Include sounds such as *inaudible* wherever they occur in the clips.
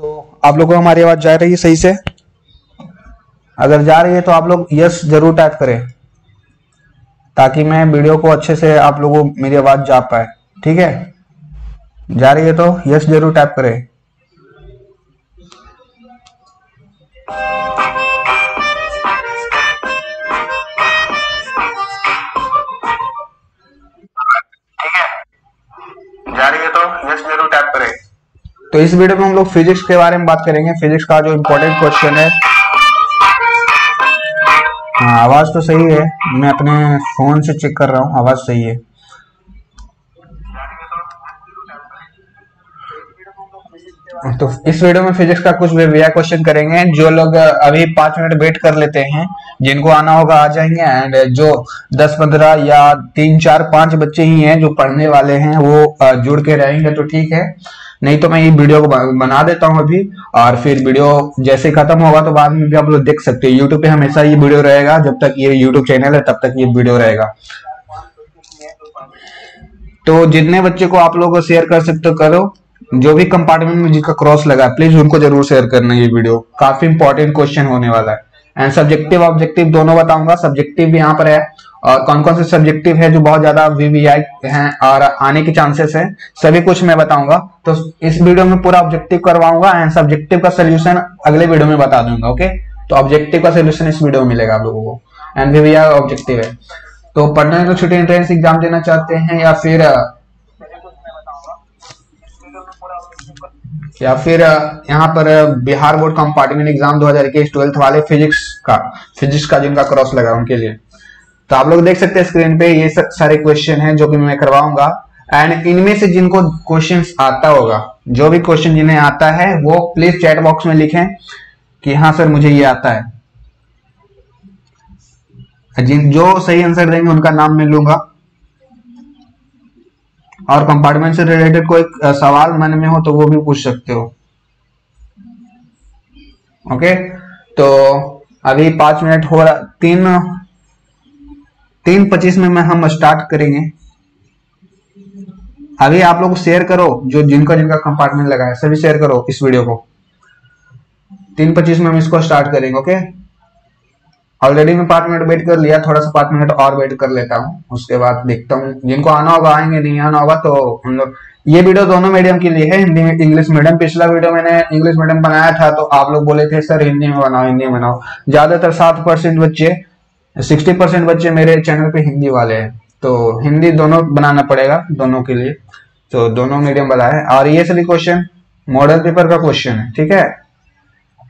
तो आप लोगों को हमारी आवाज़ जा रही है सही से? अगर जा रही है तो आप लोग यस ज़रूर टाइप करें, ताकि मैं वीडियो को अच्छे से आप लोगों मेरी आवाज़ जा पाए। ठीक है? जा रही है तो यस ज़रूर टाइप करें। तो इस वीडियो में हम लोग फिजिक्स के बारे में बात करेंगे। फिजिक्स का जो इम्पोर्टेंट क्वेश्चन है। हाँ आवाज़ तो सही है। मैं अपने फ़ोन से चेक कर रहा हूँ। आवाज़ सही है। तो इस वीडियो में फिजिक्स का कुछ भैया क्वेश्चन करेंगे। जो लोग अभी पाँच मिनट वेट कर लेते हैं, जिनको आना होगा, आ जाएँगे। एंड जो दस पंद्रह या तीन चार पाँच बच्चे ही हैं, जो पढ़ने वाले हैं, वो जुड़ के रहेंगे तो ठीक है। नहीं तो मैं ये वीडियो को बना देता हूँ अभी, और फिर वीडियो जैसे खत्म होगा तो बाद में भी आप लोग देख सकते हैं। यूट्यूब पे हमेशा ये वीडियो रहेगा, जब तक ये यूट्यूब चैनल है, तब तक ये वीडियो रहेगा। तो जितने बच्चे को आप लोग शेयर कर सकते हो, करो। जो भी कंपार्टमेंट में जिसका क्रॉस लगा प्लीज़ उनको ज़रूर शेयर करना ये वीडियो। काफ़ी इंपॉर्टेंट क्वेश्चन होने वाला है। एंड सब्जेक्टिव ऑब्जेक्टिव दोनों बताऊँगा। सब्जेक्टिव भी यहाँ पर है और कौन कौन से सब्जेक्टिव है जो बहुत ज़्यादा वीवीआई हैं और आने के चांसेस है, सभी कुछ मैं बताऊँगा। तो इस वीडियो में पूरा ऑब्जेक्टिव करवाऊँगा एंड सब्जेक्टिव का सोल्यूशन अगले वीडियो में बता दूँगा ओके तो ऑब्जेक्टिव का सोल्यूशन इस वीडियो में मिलेगा आप लोगों को। एंड वीवीआई ऑब्जेक्टिव है। तो पढ़ने तो छुट्टी एंट्रेंस एग्ज़ाम देना चाहते हैं या फिर या फिर यहाँ पर Bihar board compartment exam 2021 twelfth वाले फिजिक्स का फिजिक्स का जिनका क्रॉस लगा उनके लिए। तो आप लोग देख सकते हैं स्क्रीन पे ये सारे क्वेश्चन हैं जो कि मैं करवाऊँगा। एंड इनमें से जिनको क्वेश्चन आता होगा, जो भी क्वेश्चन जिन्हें आता है, वो प्लीज़ चैट बॉक्स में लिखें कि हाँ सर मुझे ये आता है। जिन, जो सही आंसर देंगे, उनका नाम मैं लूँगा। और कंपार्टमेंट से रिलेटेड कोई सवाल मन में हो तो वो भी पूछ सकते हो। ओके तो अभी पाँच मिनट हो रहा, तीन तीन पच्चीस में हम स्टार्ट करेंगे। अभी आप लोग शेयर करो, जो जिनका जिनका कंपार्टमेंट लगा है, सभी शेयर करो इस वीडियो को। तीन पच्चीस में हम इसको स्टार्ट करेंगे ओके ऑलरेडी मैं पाँच मिनट वेट कर लिया, थोड़ा सा पाँच मिनट और वेट कर लेता हूँ, उसके बाद देखता हूँ, जिनको आना होगा, आएँगे, नहीं आना होगा तो हम लोग ये वीडियो दोनों मीडियम के लिए है, हिंदी में इंग्लिश मीडियम पिछला वीडियो मैंने इंग्लिश मीडियम बनाया था तो आप लोग बोले थे, सर, हिंदी में बनाओ, हिंदी में बनाओ। ज़्यादातर सात परसेंट बच्चे सिक्सटी परसेंट बच्चे मेरे चैनल पे हिंदी वाले हैं। तो हिंदी दोनों बनाना पड़ेगा, दोनों के लिए। तो दोनों मीडियम वाला है। और ये सभी क्वेश्चन मॉडल पेपर का क्वेश्चन है, ठीक है?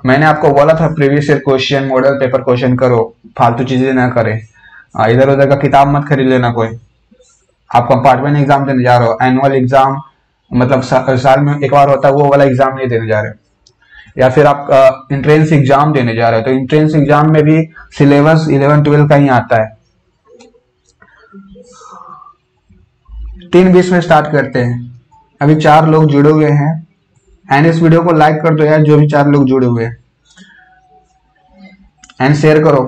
मैंने आपको बोला था previous year question model paper question करो, फालतू चीज़ें ना करें। इधर उधर का किताब मत खरीद लेना कोई। आप कंपार्टमेंट एग्ज़ाम देने जा रहे हो एनुअल एग्ज़ाम मतलब साल में एक बार होता है, वो वाला एग्ज़ाम नहीं देने जा रहे या फिर आप इंट्रेंस एग्ज़ाम देने जा रहे हो तो इंट्रेंस एग्ज़ाम में भी सिलेबस इलेवन ट्वेल्व का ही आता है। तीन बीस में स्टार्ट करते हैं। अभी चार लोग जुड़े हुए हैं। एंड इस वीडियो को लाइक कर दो यार, जो भी चार लोग जुड़े हुए हैं। एंड शेयर करो।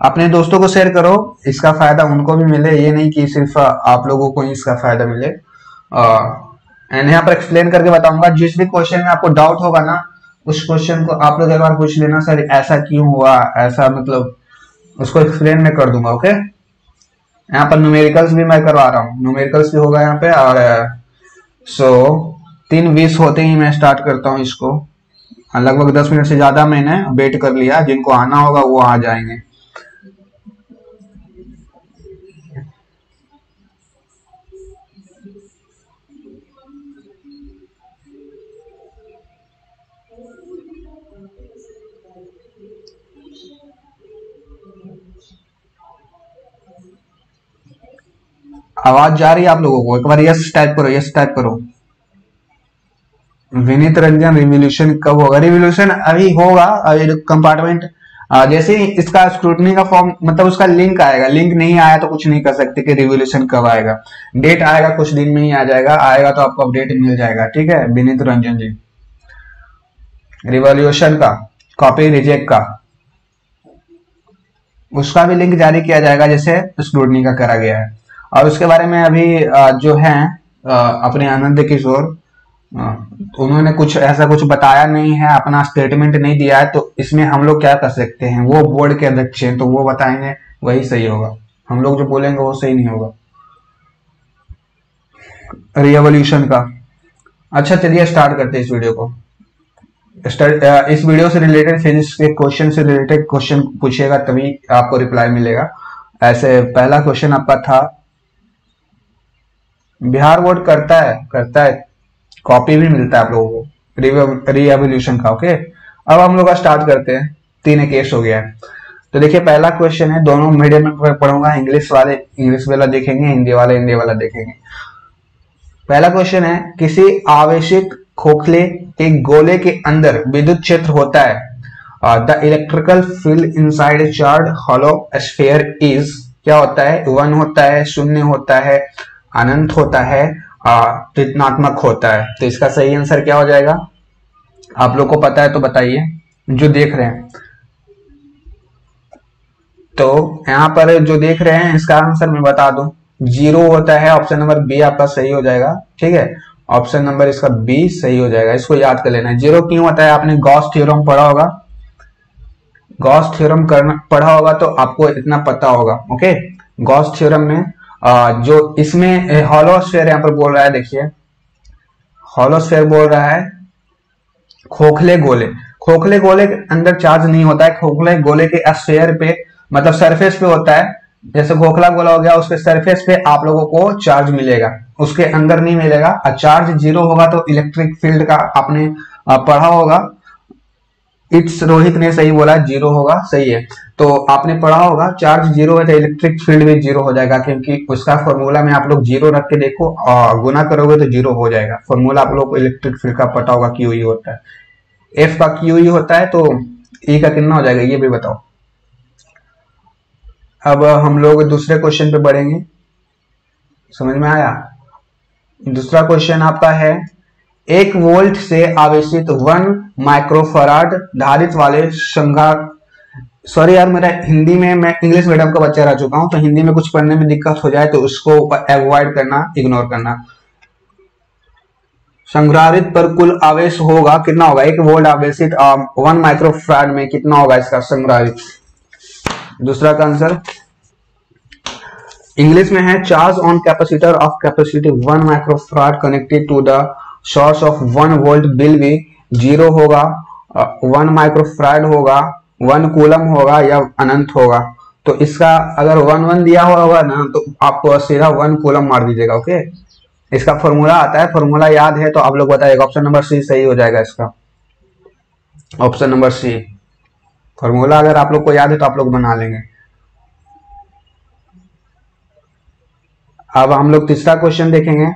अपने दोस्तों को शेयर करो, इसका फ़ायदा उनको भी मिले। ये नहीं कि सिर्फ़ आप लोगों को ही इसका फ़ायदा मिले। एंड यहाँ पर एक्सप्लेन करके बताऊँगा, जिस भी क्वेश्चन में आपको डाउट होगा ना उस क्वेश्चन को आप लोग एक बार पूछ लेना, सर, ऐसा क्यों हुआ? ऐसा मतलब उसको एक्सप्लेन में कर दूँगा ओके यहाँ पर न्यूमेरिकल्स भी मैं करवा रहा हूँ। न्यूमेरिकल्स भी होगा यहाँ पे और सो तीन बीस होते ही मैं स्टार्ट करता हूँ इसको। लगभग दस मिनट से ज़्यादा मैंने वेट कर लिया। जिनको आना होगा वो आ जाएँगे। आवाज़ जा रही है आप लोगों को? एक बार यस टाइप करो यस टाइप करो। विनीत रंजन रिवोल्यूशन कब होगा? रिवोल्यूशन अभी होगा कंपार्टमेंट जैसे ही इसका स्क्रूटनी का फॉर्म मतलब उसका लिंक आएगा। लिंक नहीं आया तो कुछ नहीं कर सकते कि रिवोल्यूशन कब आएगा। डेट आएगा, कुछ दिन में ही आ जाएगा। आएगा तो आपको अपडेट मिल जाएगा, ठीक है? विनीत रंजन जी। रिवोल्यूशन का कॉपी रिजेक्ट का। उसका भी लिंक जारी किया जाएगा, जैसे स्क्रूटनी का करा गया है। और उसके बारे में अभी जो है अपने आनंद किशोर उन्होंने कुछ ऐसा कुछ बताया नहीं है, अपना स्टेटमेंट नहीं दिया है तो इसमें हम लोग क्या कर सकते हैं? वो बोर्ड के अध्यक्ष हैं तो वो बताएँगे, वही सही होगा। हम लोग जो बोलेंगे, वो सही नहीं होगा। रिवोल्यूशन का। अच्छा चलिए स्टार्ट करते हैं इस वीडियो को। इस वीडियो से रिलेटेड फिजिक्स के क्वेश्चन से रिलेटेड क्वेश्चन पूछेगा तभी आपको रिप्लाई मिलेगा। ऐसे पहला क्वेश्चन आपका था बिहार बोर्ड करता है करता है। कॉपी भी मिलता है आप लोगों को। रिवोल्यूशन का ओके अब हम लोग स्टार्ट करते हैं। तीन केस हो गया है। तो देखिए, पहला क्वेश्चन है, दोनों मीडियम में पढ़ूँगा इंग्लिश वाले इंग्लिश वाला देखेंगे हिंदी वाले हिंदी वाला देखेंगे। पहला क्वेश्चन है, किसी आवेशित खोखले के गोले के अंदर विद्युत क्षेत्र होता है? The electrical field inside charge hollow sphere is क्या होता है? वन होता है, शून्य होता है अनंत होता है ऋणात्मक होता है। तो इसका सही आंसर क्या हो जाएगा? आप लोग को पता है तो बताइए, जो देख रहे हैं। तो यहाँ पर जो देख रहे हैं, इसका आंसर मैं बता दूँ। ज़ीरो होता है ऑप्शन नंबर बी आपका सही हो जाएगा, ठीक है? ऑप्शन नंबर इसका बी सही हो जाएगा, इसको याद कर लेना है। ज़ीरो क्यों होता है? आपने गॉस थ्योरम पढ़ा होगा। गॉस थ्योरम करना, पढ़ा होगा तो आपको इतना पता होगा ओके गॉस थ्योरम में जो इसमें हॉलोस्फेयर यहाँ पर बोल रहा है, देखिए। हॉलोस्फेयर बोल रहा है, खोखले गोले। खोखले गोले के अंदर चार्ज नहीं होता है, खोखले गोले के स्फेयर पे मतलब सरफेस पे होता है। जैसे खोखला गोला हो गया, उसके सरफेस पे आप लोगों को चार्ज मिलेगा। उसके अंदर नहीं मिलेगा। चार्ज ज़ीरो होगा तो इलेक्ट्रिक फ़ील्ड का आपने पढ़ा होगा। इट्स रोहित ने सही बोला, ज़ीरो होगा, सही है। तो आपने पढ़ा होगा, चार्ज ज़ीरो है तो इलेक्ट्रिक फ़ील्ड भी ज़ीरो हो जाएगा, क्योंकि उसका फॉर्मूला में आप लोग ज़ीरो रख के देखो और गुना करोगे तो ज़ीरो हो जाएगा। फॉर्मूला आप लोग को इलेक्ट्रिक फ़ील्ड का पता होगा क्यू ई e होता है। एफ़ का क्यू ई e होता है तो ई e का कितना हो जाएगा, ये भी बताओ। अब हम लोग दूसरे क्वेश्चन पे बढ़ेंगे। समझ में आया? दूसरा क्वेश्चन आपका है एक वोल्ट से आवेशित वन माइक्रोफराड धारित वाले संघार सॉरी यार, मेरा हिंदी में, मैं इंग्लिश मीडियम का बच्चा रह चुका हूँ तो हिंदी में कुछ पढ़ने में दिक्कत हो जाए तो उसको अवॉइड करना इग्नोर करना। संग्रहित पर कुल आवेश होगा, कितना होगा? एक वोल्ट आवेशित वन माइक्रोफराड में कितना होगा इसका संग्रहित दूसरा का आंसर इंग्लिश में है charge on capacitor of capacity one microfarad connected to the source of one volt bill भी ज़ीरो होगा वन माइक्रोफ्राइड होगा वन कूलम होगा या अनंत होगा। तो इसका अगर वन वन दिया हुआ होगा ना तो आपको सीधा वन कूलम मार दीजिएगा, ओके? इसका फॉर्मूला आता है फॉर्मूला याद है तो आप लोग बताइएगा। ऑप्शन नंबर सी सही हो जाएगा इसका। ऑप्शन नंबर सी फॉर्मूला अगर आप लोग को याद है तो आप लोग बना लेंगे। अब हम लोग तीसरा क्वेश्चन देखेंगे।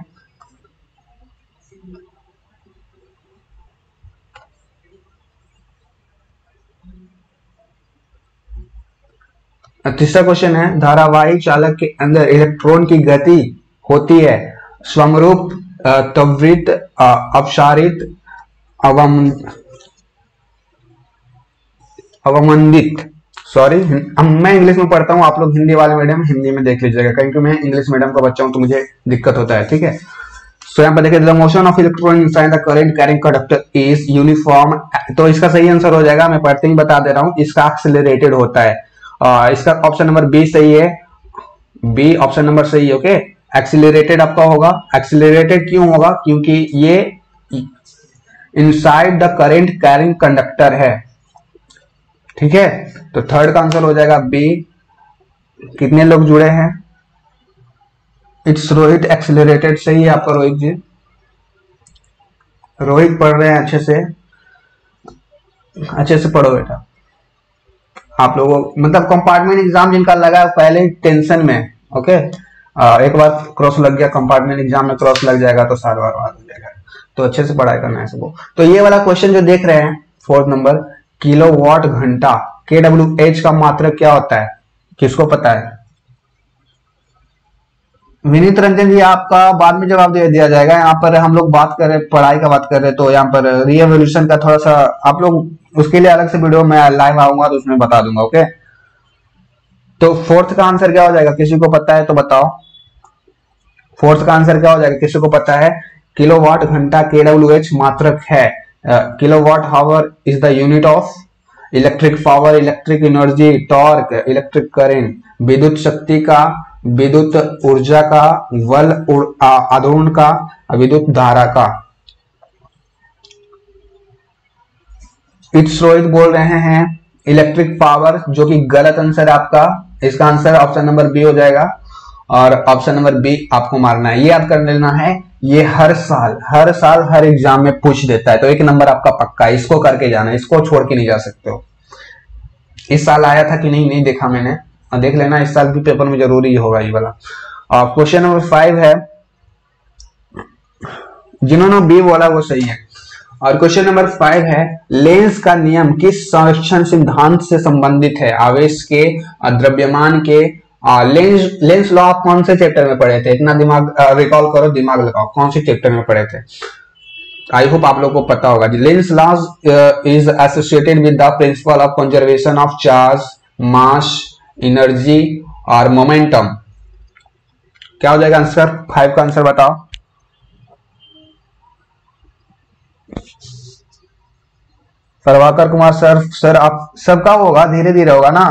तीसरा क्वेश्चन है, धारावाहिक चालक के अंदर इलेक्ट्रॉन की गति होती है। स्वरूप त्वरित अपसारित अवमंदित। सॉरी मैं इंग्लिश में पढ़ता हूँ, आप लोग हिंदी वाले मीडियम हिंदी में देख लीजिएगा। क्योंकि मैं इंग्लिश मीडियम का बच्चा हूँ तो मुझे दिक्कत होता है, ठीक है? सो यहाँ पर देखिए the motion of electron inside the current carrying conductor is uniform तो इसका सही आंसर हो जाएगा, मैं पढ़ते ही बता दे रहा हूँ, इसका एक्सिलरेटेड होता है। इसका ऑप्शन नंबर बी सही है। बी ऑप्शन नंबर सही है ओके एक्सिलरेटेड आपका होगा। एक्सिलरेटेड क्यों होगा? क्योंकि ये inside the current carrying conductor है। ठीक है? तो थर्ड का आंसर हो जाएगा बी कितने लोग जुड़े हैं? इट्स रोहित एक्सिलरेटेड सही है आपका रोहित जी। रोहित पढ़ रहे हैं अच्छे से। अच्छे से पढ़ो बेटा। आप लोगों मतलब कंपार्टमेंट एग्ज़ाम जिनका लगा है पहले टेंशन में ओके आ, एक बार क्रॉस लग गया कंपार्टमेंट एग्ज़ाम में क्रॉस लग जाएगा तो साल बार बाद हो जाएगा। तो अच्छे से पढ़ाई करना है सबको। तो ये वाला क्वेश्चन जो देख रहे हैं फोर्थ नंबर किलो वॉट घंटा के डब्ल्यू एच का मात्र क्या होता है? किसको पता है? विनीत रंजन जी, आपका बाद में जवाब दिया जाएगा, यहाँ पर हम लोग बात कर रहे पढ़ाई का बात कर रहे तो यहाँ पर रिवोल्यूशन का थोड़ा सा आप लोग उसके लिए अलग से वीडियो में लाइव आऊँगा तो उसमें बता दूँगा ओके तो फोर्थ का आंसर क्या हो जाएगा? किसी को पता है तो बताओ। फोर्थ का आंसर क्या हो जाएगा? किसी को पता है? किलोवाट घंटा एच मात्रक है। Kilowatt hour is the unit of electric power electric energy torque electric current विद्युत शक्ति का विद्युत ऊर्जा का बल आधोन का विद्युत धारा का। इट्स बोल रहे हैं इलेक्ट्रिक पावर जो कि गलत आंसर आपका। इसका आंसर ऑप्शन नंबर बी हो जाएगा और ऑप्शन नंबर बी आपको मारना है। ये याद कर लेना है, ये हर साल हर साल हर एग्ज़ाम में पूछ देता है। तो एक नंबर आपका पक्का है, इसको करके जाना है, इसको छोड़ के नहीं जा सकते हो। इस साल आया था कि नहीं नहीं देखा मैंने। देख लेना, इस साल भी पेपर में ज़रूरी होगा ये वाला। और क्वेश्चन नंबर फाइव है, जिन्होंने बी बोला वो सही है। और क्वेश्चन नंबर फाइव है लेंस का नियम किस संरक्षण सिद्धांत से संबंधित है? आवेश के द्रव्यमान के लेंस लेंस लॉ आप कौन से चैप्टर में पढ़े थे? इतना दिमाग रिकॉल करो, दिमाग लगाओ, कौन से चैप्टर में पढ़े थे? आई होप आप लोग को पता होगा। Lenz laws is associated with the principle of conservation of charge mass energy और मोमेंटम। क्या हो जाएगा आंसर? फाइव का आंसर बताओ। प्रभाकर कुमार सर सर, आप सबका होगा धीरे धीरे होगा ना?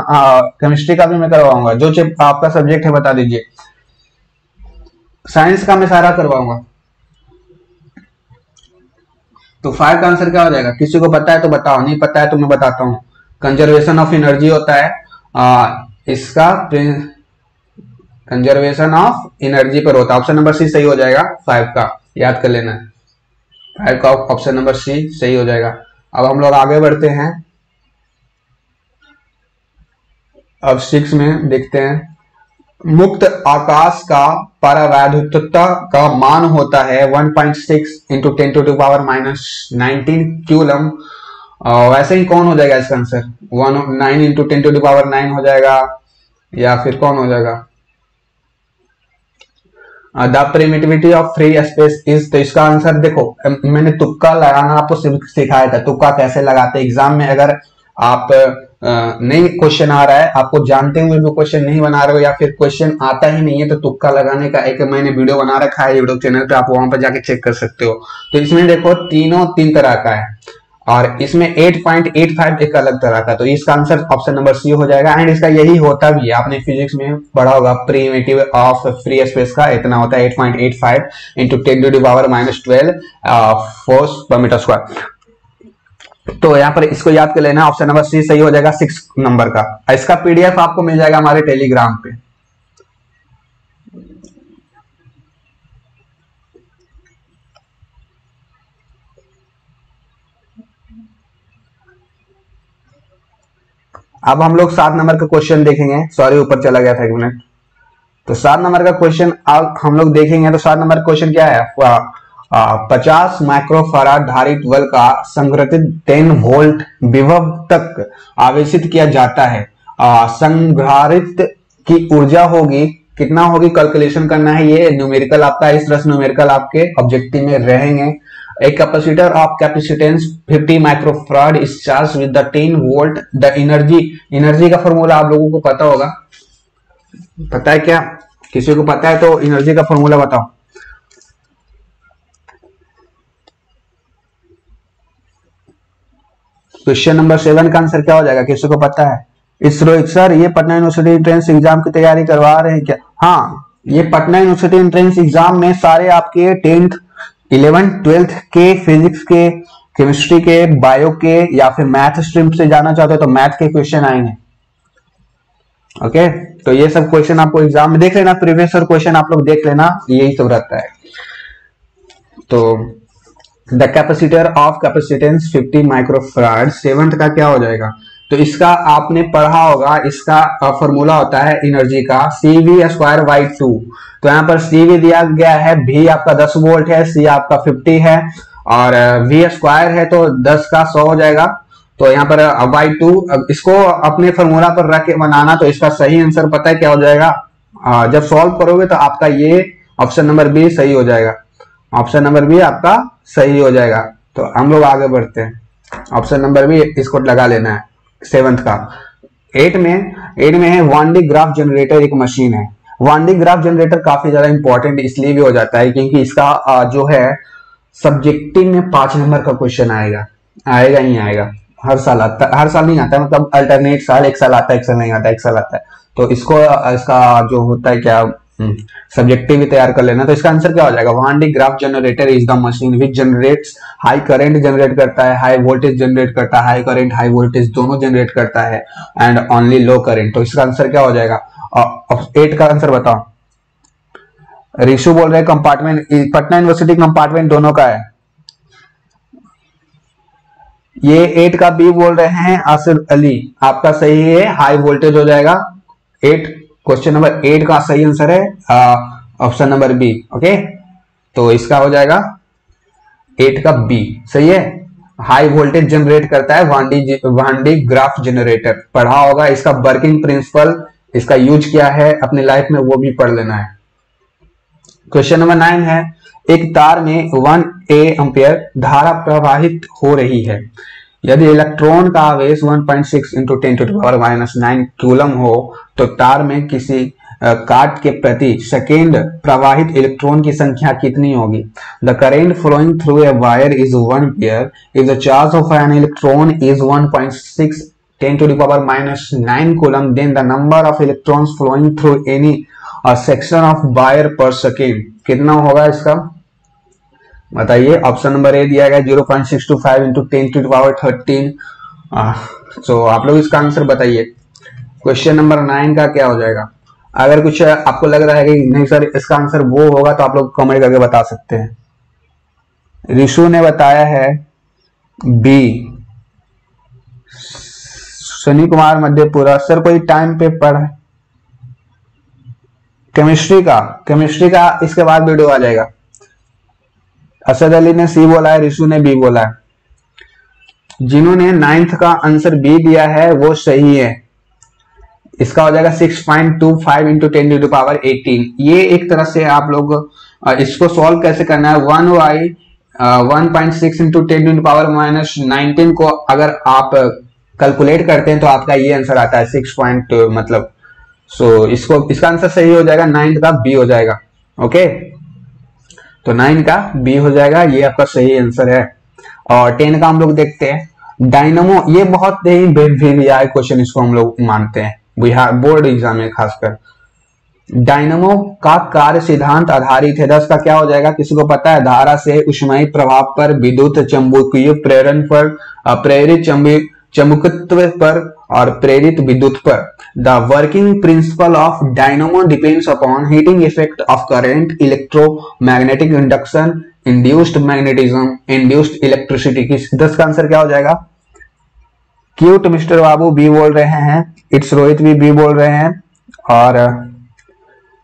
केमिस्ट्री का भी मैं करवाऊँगा। जो आपका सब्जेक्ट है, बता दीजिए। साइंस का मैं सारा करवाऊँगा। तो फाइव का आंसर क्या हो जाएगा? किसी को पता है तो बताओ, नहीं पता है तो मैं बताता हूँ। कंजर्वेशन ऑफ़ एनर्जी होता है। इसका कंजर्वेशन ऑफ़ एनर्जी पर होता है। ऑप्शन नंबर सी सही हो जाएगा फाइव का। याद कर लेना। फाइव का ऑप्शन नंबर सी सही हो जाएगा। अब हम लोग आगे बढ़ते हैं। अब सिक्स में देखते हैं। मुक्त आकाश का परावैधुता का मान होता है 1.6 point six into ten to two power minus nineteen coulomb वैसे ही कौन हो जाएगा इसका answer one nine into ten to two power nine हो जाएगा, या फिर कौन हो जाएगा? The permittivity of free space is तो इसका आंसर देखो मैंने तुक्का लगाना आपको सिखाया था। तुक्का कैसे लगाते एग्ज़ाम में अगर आप नहीं क्वेश्चन आ रहा है, आपको जानते हुए भी क्वेश्चन नहीं बना रहे हो, या फिर क्वेश्चन आता ही नहीं है तो तुक्का लगाने का एक मैंने वीडियो बना रखा है यूट्यूब चैनल पे, आप वहाँ पर जाके चेक कर सकते हो। तो इसमें देखो, तीनों तीन तरह का है। और इसमें 8.85 एक अलग तरह का तो इसका आंसर ऑप्शन नंबर सी हो जाएगा एंड इसका यही होता भी है। आपने फिजिक्स में पढ़ा होगा प्रीमेटिव ऑफ़ फ्री स्पेस का इतना होता है 8.85 point eight five into ten to power minus twelve force per metre square तो यहाँ पर इसको याद कर लेना ऑप्शन नंबर सी सही हो जाएगा सिक्स नंबर का। इसका पीडीएफ आपको मिल जाएगा हमारे टेलीग्राम पे। अब हम लोग सात नंबर का क्वेश्चन देखेंगे। सॉरी ऊपर चला गया था एक मिनट तो सात नंबर का क्वेश्चन अब हम लोग देखेंगे तो सात नंबर क्वेश्चन क्या है? पचास माइक्रोफराड धारित बल का संग्रहित टेन वोल्ट विभव तक आवेशित किया जाता है। संग्रहित की ऊर्जा होगी, कितना होगी? कैलकुलेशन करना है ये। न्यूमेरिकल आपका, इस तरह न्यूमेरिकल आपके ऑब्जेक्टिव में रहेंगे। A capacitor of capacitance 50 microfarad is charged with the 10 volt. The energy energy का फॉर्मूला आप लोगों को पता होगा। पता है क्या? किसी को पता है तो एनर्जी का फॉर्मूला बताओ। क्वेश्चन नंबर सेवन का आंसर क्या हो जाएगा? किसी को पता है? इस रोहित सर ये पटना यूनिवर्सिटी एंट्रेंस एग्ज़ाम की तैयारी करवा रहे हैं क्या? हाँ ये पटना यूनिवर्सिटी एंट्रेंस एग्ज़ाम में सारे आपके टेंथ इलेवन, ट्वेल्थ के फिजिक्स के, केमिस्ट्री के, बायो के या फिर मैथ स्ट्रीम से जाना चाहते हो तो मैथ के क्वेश्चन आएँगे। ओके तो ये सब क्वेश्चन आपको एग्ज़ाम में देख लेना प्रीवियस क्वेश्चन आप लोग देख लेना, यही सब रहता है। तो the capacitor of capacitance 50 microfarad seventh का क्या हो जाएगा? तो इसका आपने पढ़ा होगा, इसका फॉर्मूला होता है एनर्जी का C V square by two तो यहाँ पर सी वी दिया गया है भी आपका 10 वोल्ट है सी आपका 50 है, और वी स्क्वायर है तो 10 का 100 हो जाएगा। तो यहाँ पर वाई टू इसको अपने फॉर्मूला पर रख के बनाना तो इसका सही आंसर पता है क्या हो जाएगा? जब सॉल्व करोगे तो आपका ये ऑप्शन नंबर बी सही हो जाएगा। ऑप्शन नंबर बी आपका सही हो जाएगा। तो हम लोग आगे बढ़ते हैं। ऑप्शन नंबर बी इसको लगा लेना है। सेवंथ का। एट में एट में है वन डी ग्राफ जनरेटर एक मशीन है। वांडी ग्राफ जनरेटर काफ़ी ज़्यादा इंपॉर्टेंट इसलिए भी हो जाता है क्योंकि इसका जो है सब्जेक्टिव में पाँच नंबर का क्वेश्चन आएगा। आएगा ही आएगा। हर साल आता, हर साल नहीं आता मतलब अल्टरनेट साल, एक साल आता है एक साल नहीं आता, एक साल आता है। तो इसको इसका जो होता है क्या सब्जेक्टिव हम्म, भी तैयार कर लेना। तो इसका आंसर क्या हो जाएगा? Van de Graaff generator is the machine which generates high current generate करता है हाई वोल्टेज जनरेट करता है हाई करंट हाई वोल्टेज दोनों जनरेट करता है एंड ओनली लो करंट तो इसका आंसर क्या हो जाएगा? एट का आंसर बताओ। रिशु बोल रहे कंपार्टमेंट पटना यूनिवर्सिटी कंपार्टमेंट दोनों का है। ये एट का बी बोल रहे हैं आसिफ अली। आपका सही है हाई वोल्टेज हो जाएगा। एट क्वेश्चन नंबर एट का सही आंसर है ऑप्शन नंबर बी ओके तो इसका हो जाएगा एट का बी सही है? हाई वोल्टेज जनरेट करता है वांडी वांडी ग्राफ जनरेटर पढ़ा होगा इसका वर्किंग प्रिंसिपल इसका यूज़ क्या है अपनी लाइफ में, वो भी पढ़ लेना है। क्वेश्चन नंबर नाइन है, एक तार में वन ए एम्पियर धारा प्रवाहित हो रही है। यदि इलेक्ट्रॉन का आवेश 1.6 point six into ten to power minus nine coulomb हो तो तार में किसी काट के प्रति सेकेंड प्रवाहित इलेक्ट्रॉन की संख्या कितनी होगी? The current flowing through a wire is one ampere if the charge of an electron is 1.6 10 to the power minus 9 coulomb, then the number of electrons flowing through any a section of wire per second कितना होगा इसका? बताइए option number A दिया गया zero point six two five into ten to power thirteen so आप लोग इसका answer बताइए। क्वेश्चन नंबर नाइन का क्या हो जाएगा? अगर कुछ आपको लग रहा है कि नहीं सर, इसका आंसर वो होगा तो आप लोग कमेंट करके बता सकते हैं। रिशु ने बताया है बी सुनी कुमार, मध्यपुरा। सर, कोई टाइम पे पढ़ केमिस्ट्री का? केमिस्ट्री का इसके बाद वीडियो आ जाएगा। असद अली ने सी बोला है रिशु ने बी बोला है। जिन्होंने नाइन्थ का आंसर बी दिया है वो सही है। इसका हो जाएगा six point two five into ten to power eighteen ये एक तरह से आप लोग इसको सॉल्व कैसे करना है? One by one point six into ten to power minus nineteen को अगर आप कैलकुलेट करते हैं तो आपका ये आंसर आता है सिक्स पॉइंट मतलब। सो so, इसको इसका आंसर सही हो जाएगा नाइन्थ का बी हो जाएगा। ओके तो नाइन का बी हो जाएगा, ये आपका सही आंसर है। और टेन का हम लोग देखते हैं। डायनमो ये बहुत ही बेबी क्वेश्चन इसको हम लोग मानते हैं। बिहार बोर्ड एग्ज़ाम में खासकर। डायनमो का कार्य सिद्धांत आधारित है। दस का क्या हो जाएगा? किसी को पता है? धारा से उष्माई प्रभाव पर विद्युत चंबकीय प्रेरण पर प्रेरित चमुकत्व पर और प्रेरित विद्युत पर। The working principle of dynamo depends upon heating effect of current electromagnetic induction induced magnetism induced electricity की। दस का आंसर क्या हो जाएगा? क्यूट मिस्टर बाबू बी बोल रहे हैं। इट्स रोहित भी बी बोल रहे हैं। और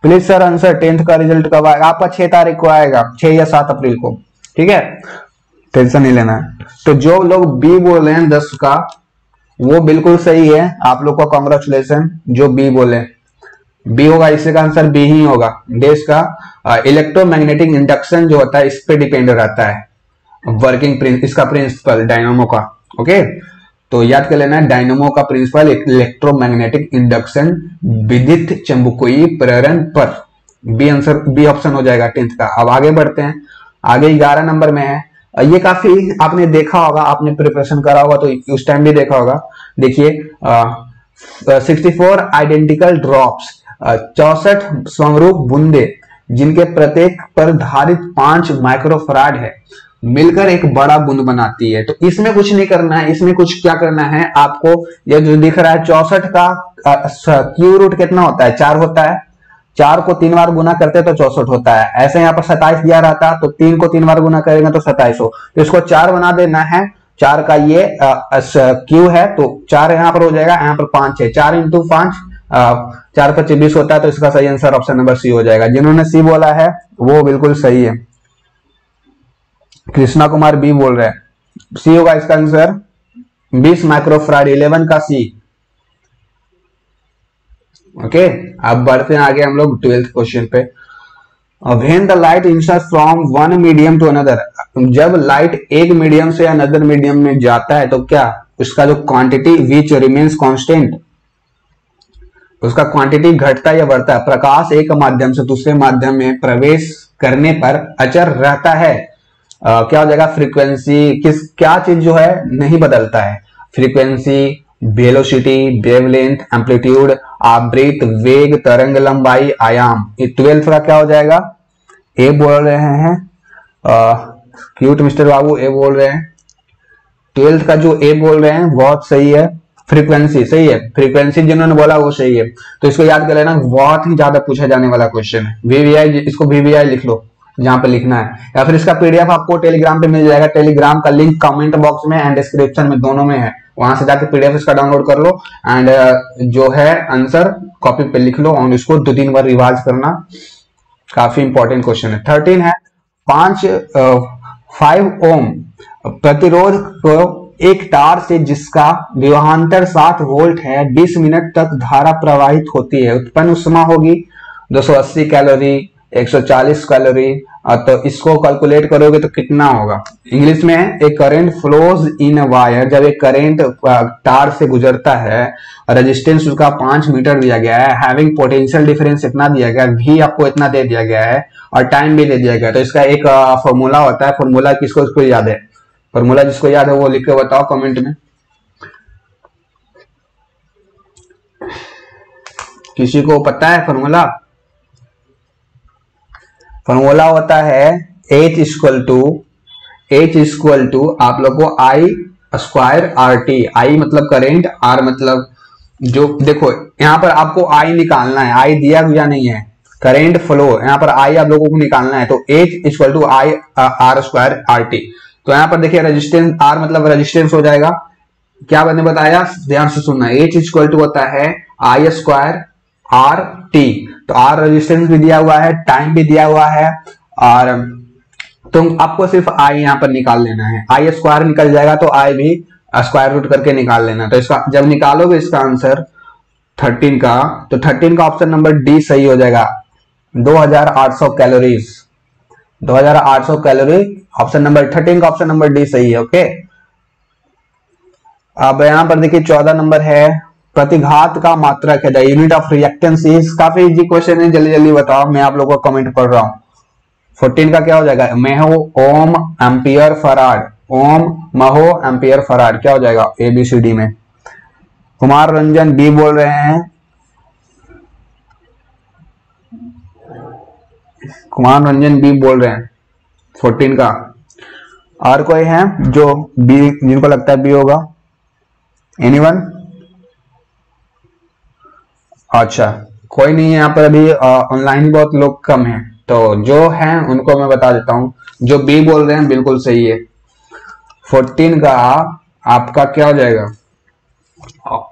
प्लीज़ सर आंसर टेंथ का रिज़ल्ट कब आएगा? आपका छह तारीख को आएगा। छह या सात अप्रैल को। ठीक है? टेंशन नहीं लेना। है तो जो लोग बी बोल रहे हैं दस का वो बिल्कुल सही है। आप लोग को कॉन्ग्रेचुलेशन जो बी बोले। बी होगा इसी का आंसर बी ही होगा। देश का इलेक्ट्रोमैग्नेटिक इंडक्शन जो होता है इस पे डिपेंड रहता है। वर्किंग प्रिंस, इसका प्रिंसिपल डायनोमो का। ओके तो याद कर लेना डायनोमो का प्रिंसिपल इलेक्ट्रोमैग्नेटिक इंडक्शन विद्युत चंबुकोई प्रेरण पर। बी आंसर बी ऑप्शन हो जाएगा टेंथ का। अब आगे बढ़ते हैं। आगे ग्यारह नंबर में है। ये काफ़ी आपने देखा होगा, आपने प्रिपरेशन करा होगा तो उस टाइम भी देखा होगा। देखिए सिक्सटी फोर आइडेंटिकल ड्रॉप्स चौसठ स्वरूप बूंदे, जिनके प्रत्येक पर धारित पाँच माइक्रोफराड है, मिलकर एक बड़ा बूंद बनाती है। तो इसमें कुछ नहीं करना है, इसमें कुछ क्या करना है, आपको ये जो दिख रहा है, चौसठ का क्यू रूट कितना होता है? चार होता है। चार को तीन बार गुना करते तो चौसठ होता है। ऐसे यहाँ पर सताइस दिया रहता तो तीन को तीन बार गुना करेंगे तो सताइस हो। तो इसको चार बना देना है। चार का ये क्यू है तो चार यहाँ पर हो जाएगा, यहाँ पर पाँच है। चार इंटू पाँच चार पच्चीस बीस होता है तो इसका सही आंसर ऑप्शन नंबर सी हो जाएगा। जिन्होंने सी बोला है, वो बिल्कुल सही है। कृष्णा कुमार बी बोल रहे हैं। सी होगा इसका आंसर। बीस माइक्रोफ्राइड इलेवन का सी। ओके अब बढ़ते हैं आगे हम लोग ट्वेल्थ क्वेश्चन पे। When the light insert from one medium to another जब लाइट एक मीडियम से अनदर मीडियम में जाता है तो क्या? उसका जो क्वांटिटी विच रिमेन्स कांस्टेंट उसका क्वांटिटी घटता या बढ़ता है? प्रकाश एक माध्यम से दूसरे माध्यम में प्रवेश करने पर अचर रहता है। आ, क्या हो जाएगा? फ्रीक्वेंसी किस क्या चीज़ जो है नहीं बदलता है। फ्रीक्वेंसी वेलोसिटी वेवलेंथ एम्पलीट्यूड आवृत वेग, तरंग, लंबाई, आयाम। ये ट्वेल्थ का क्या हो जाएगा? ए बोल रहे हैं। क्यूट मिस्टर बाबू ए बोल रहे हैं। ट्वेल्थ का जो ए बोल रहे हैं, बहुत सही है। फ्रीक्वेंसी सही है। फ्रीक्वेंसी जिन्होंने बोला, वो सही है। तो इसको याद कर लेना, बहुत ही ज़्यादा पूछा जाने वाला क्वेश्चन है। वीवीआई इसको वीवीआई लिख लो। जहाँ पे लिखना है। या फिर इसका पीडीएफ आपको टेलीग्राम पे मिल जाएगा। टेलीग्राम का लिंक कमेंट बॉक्स में एंड डिस्क्रिप्शन में दोनों में है। वहाँ से जाके पीडीएफ इसका डाउनलोड कर लो एंड uh, जो है आंसर कॉपी पे लिख लो और इसको दो तीन बार रिवाज करना। काफ़ी इंपॉर्टेंट क्वेश्चन है। थर्टीन है पाँच फाइव uh, ओम प्रतिरोध को एक तार से जिसका विवाहांतर सात वोल्ट है 20 मिनट तक धारा प्रवाहित होती है। उत्पन्न उष्मा होगी 280 कैलोरी 140 कैलोरी तो इसको कैलकुलेट करोगे तो कितना होगा? इंग्लिश में एक करेंट फ्लोज इन वायर जब एक करेंट तार से गुजरता है रेजिस्टेंस उसका पाँच मीटर दिया गया है हैविंग पोटेंशियल डिफरेंस इतना दिया गया भी आपको इतना दे दिया गया है, और टाइम भी दे दिया गया तो इसका एक फॉर्मूला होता है फॉर्मूला किसको, इसको याद है? फॉर्मूला जिसको याद है वो लिख के बताओ कमेंट में। किसी को पता है फॉर्मूला फॉर्मूला होता है H equal to H equal to आप लोग को I square R T I मतलब करेंट आर मतलब जो, देखो, यहाँ पर आपको आई निकालना है। आई दिया या नहीं है। करेंट फ्लो यहाँ पर आई आप लोगों को निकालना है। तो H equal to I R square R T तो यहाँ पर देखिए रेजिस्टेंस आर मतलब रेजिस्टेंस हो जाएगा। क्या मैंने बताया? ध्यान से सुनना। एच इक्वल टू होता है आई स्क्वायर आर टी तो आर रेजिस्टेंस भी दिया हुआ है टाइम भी दिया हुआ है, और तो आपको सिर्फ़ आई यहाँ पर निकाल लेना है। आई स्क्वायर निकल जाएगा तो आई भी स्क्वायर रूट करके निकाल लेना। तो इसका, जब निकालोगे इसका आंसर थर्टीन का तो थर्टीन का ऑप्शन नंबर डी सही हो जाएगा। 2800 calories 2800 calorie option number thirteen का ऑप्शन नंबर डी सही है ओके अब यहाँ पर देखिए चौदह नंबर है। प्रतिघात का मात्रक है द यूनिट ऑफ़ रिएक्टेंस काफ़ी इजी क्वेश्चन है, जल्दी जल्दी बताओ, मैं आप लोगों को कमेंट पढ़ रहा हूँ। फोर्टीन का क्या हो जाएगा? Mho ohm ampere farad, ohm mho ampere farad, क्या हो जाएगा? एबीसीडी में। कुमार रंजन बी बोल रहे हैं। कुमार रंजन बी बोल रहे हैं। फोर्टीन का। और कोई है जो बी जिनको लगता है बी होगा? एनीवन अच्छा कोई नहीं है यहाँ पर अभी ऑनलाइन बहुत लोग कम हैं। तो जो हैं, उनको मैं बता देता हूँ। जो बी बोल रहे हैं, बिल्कुल सही है। फोर्टीन का आपका क्या हो जाएगा?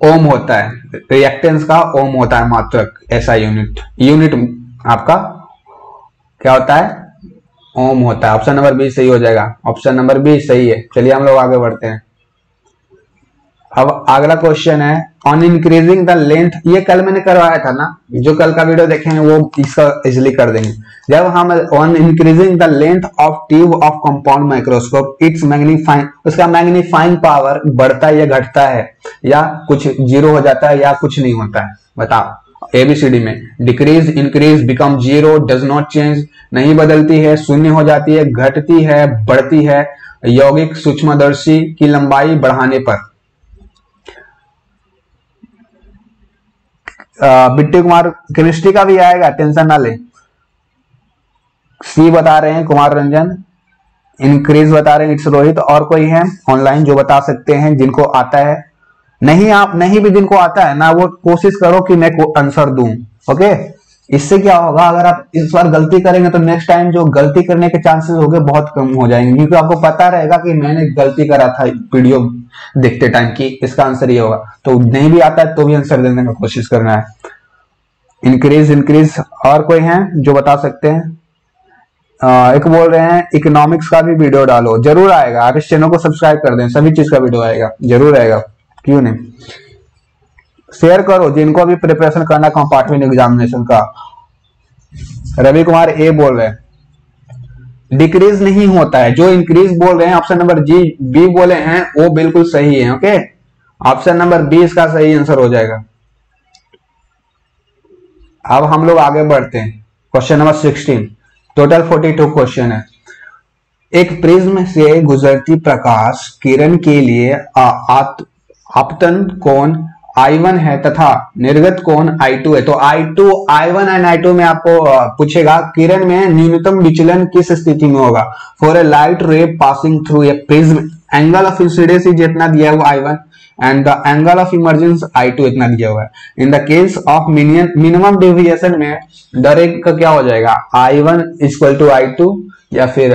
ओम होता है। रिएक्टेंस का ओम होता है मात्रक ऐसा यूनिट यूनिट आपका क्या होता है? ओम होता है। ऑप्शन नंबर बी सही हो जाएगा। ऑप्शन नंबर बी सही है। चलिए हम लोग आगे बढ़ते हैं। अब अगला क्वेश्चन है ऑन इंक्रीजिंग द लेंथ ये कल मैंने करवाया था ना, जो कल का वीडियो देखेंगे, वो इसका इजिली कर देंगे। जब हम on increasing the length of tube of compound microscope its magnifying उसका मैग्नीफाइंग पावर बढ़ता है या घटता है, या कुछ ज़ीरो हो जाता है या कुछ नहीं होता है, बताओ। एबीसीडी में decrease increase become zero does not change नहीं बदलती है, शून्य हो जाती है, घटती है, बढ़ती है, यौगिक सूक्ष्मदर्शी की लंबाई बढ़ाने पर। बिट्टी कुमार केमिस्ट्री का भी आएगा, टेंशन ना ले। सी बता रहे हैं कुमार रंजन इंक्रीज बता रहे हैं इट्स रोहित, और कोई है ऑनलाइन जो बता सकते हैं जिनको आता है। नहीं आप, नहीं भी जिनको आता है, ना वो कोशिश करो कि मैं आंसर दूँ ओके इससे क्या होगा, अगर आप इस बार गलती करेंगे तो नेक्स्ट टाइम जो गलती करने के चांसेस होंगे बहुत कम हो जाएँगे। क्योंकि आपको पता रहेगा कि मैंने गलती करा था वीडियो देखते टाइम की, इसका आंसर ये होगा। तो नहीं भी आता है तो भी आंसर देने का कोशिश करना है। इंक्रीज इंक्रीज और कोई है जो बता सकते हैं? एक बोल रहे हैं इकोनॉमिक्स का भी वीडियो डालो। ज़रूर आएगा। आप इस चैनल को सब्सक्राइब कर दें। सभी चीज़ का वीडियो आएगा। ज़रूर आएगा। क्यों नहीं? शेयर करो, जिनको भी प्रिपरेशन करना कंपार्टमेंट एग्जामिनेशन का। रवि कुमार ए बोल रहे डिक्रीज नहीं होता है। जो इंक्रीज बोल रहे हैं ऑप्शन नंबर जी बी बोले हैं, वो बिल्कुल सही है ओके ऑप्शन नंबर बी इसका सही आंसर हो जाएगा। अब हम लोग आगे बढ़ते हैं। Question number sixteen total forty two question है। एक प्रिज्म से गुजरती प्रकाश किरण के लिए आपतन कोण I1 है तथा निर्गत कोण I2 है। तो I2 I1 एंड I2 में आपको पूछेगा, किरण में न्यूनतम विचलन किस स्थिति में होगा? For a light ray passing through a prism angle of incidence जितना दिया हुआ I1 and the angle of emergence I2 इतना दिया हुआ है। In the case of minimum deviation में दरेक का क्या हो जाएगा? I1 इक्वल टू I2 या फिर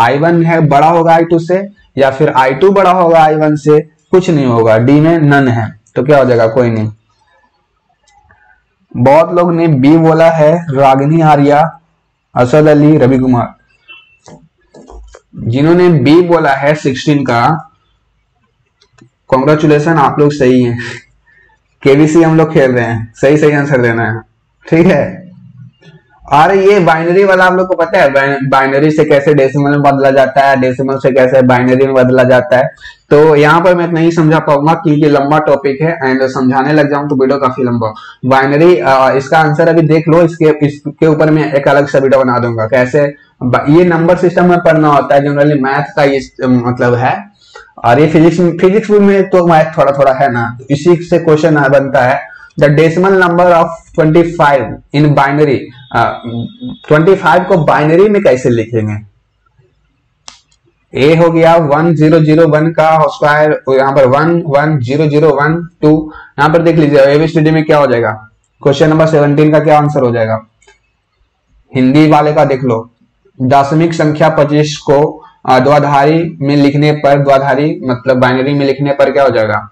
I1 है, बड़ा होगा I2 से या फिर I2 बड़ा होगा I1 से, कुछ नहीं होगा। डी में नन है। तो क्या हो जाएगा? कोई नहीं। बहुत लोग ने बी बोला है, रागिनी आर्या, असद अली रवि कुमार जिन्होंने बी बोला है सिक्सटीन का कॉन्ग्रेचुलेसन आप लोग सही हैं। केबीसी हम लोग खेल रहे हैं। सही सही आंसर देना है। ठीक है? और ये बाइनरी वाला आप लोग को पता है बाइनरी से कैसे डेसिमल में बदला जाता है डेसिमल से कैसे बाइनरी में बदला जाता है? तो यहाँ पर मैं नहीं समझा पाऊँगा क्योंकि लंबा टॉपिक है एंड समझाने लग जाऊँ तो वीडियो काफ़ी लंबा। बाइनरी इसका आंसर अभी देख लो, इसके इसके ऊपर मैं एक अलग सा वीडियो बना दूँगा। कैसे? ये नंबर सिस्टम में पढ़ना होता है जनरली मैथ का ये मतलब है। और ये फिजिक्स फिजिक्स में तो मैथ थोड़ा थोड़ा है ना इसी से क्वेश्चन बनता है। The decimal number of 25 in binary 25 को बाइनरी में कैसे लिखेंगे? ए हो गया वन ज़ीरो ज़ीरो वन का स्क्वायर यहाँ पर one one zero zero one two यहाँ पर देख लीजिए एबीसीडी में क्या हो जाएगा? क्वेश्चन नंबर सेवनटीन का क्या आंसर हो जाएगा? हिंदी वाले का देख लो। दशमिक संख्या पच्चीस को द्वाधारी में लिखने पर, द्वाधारी मतलब बाइनरी में लिखने पर क्या हो जाएगा?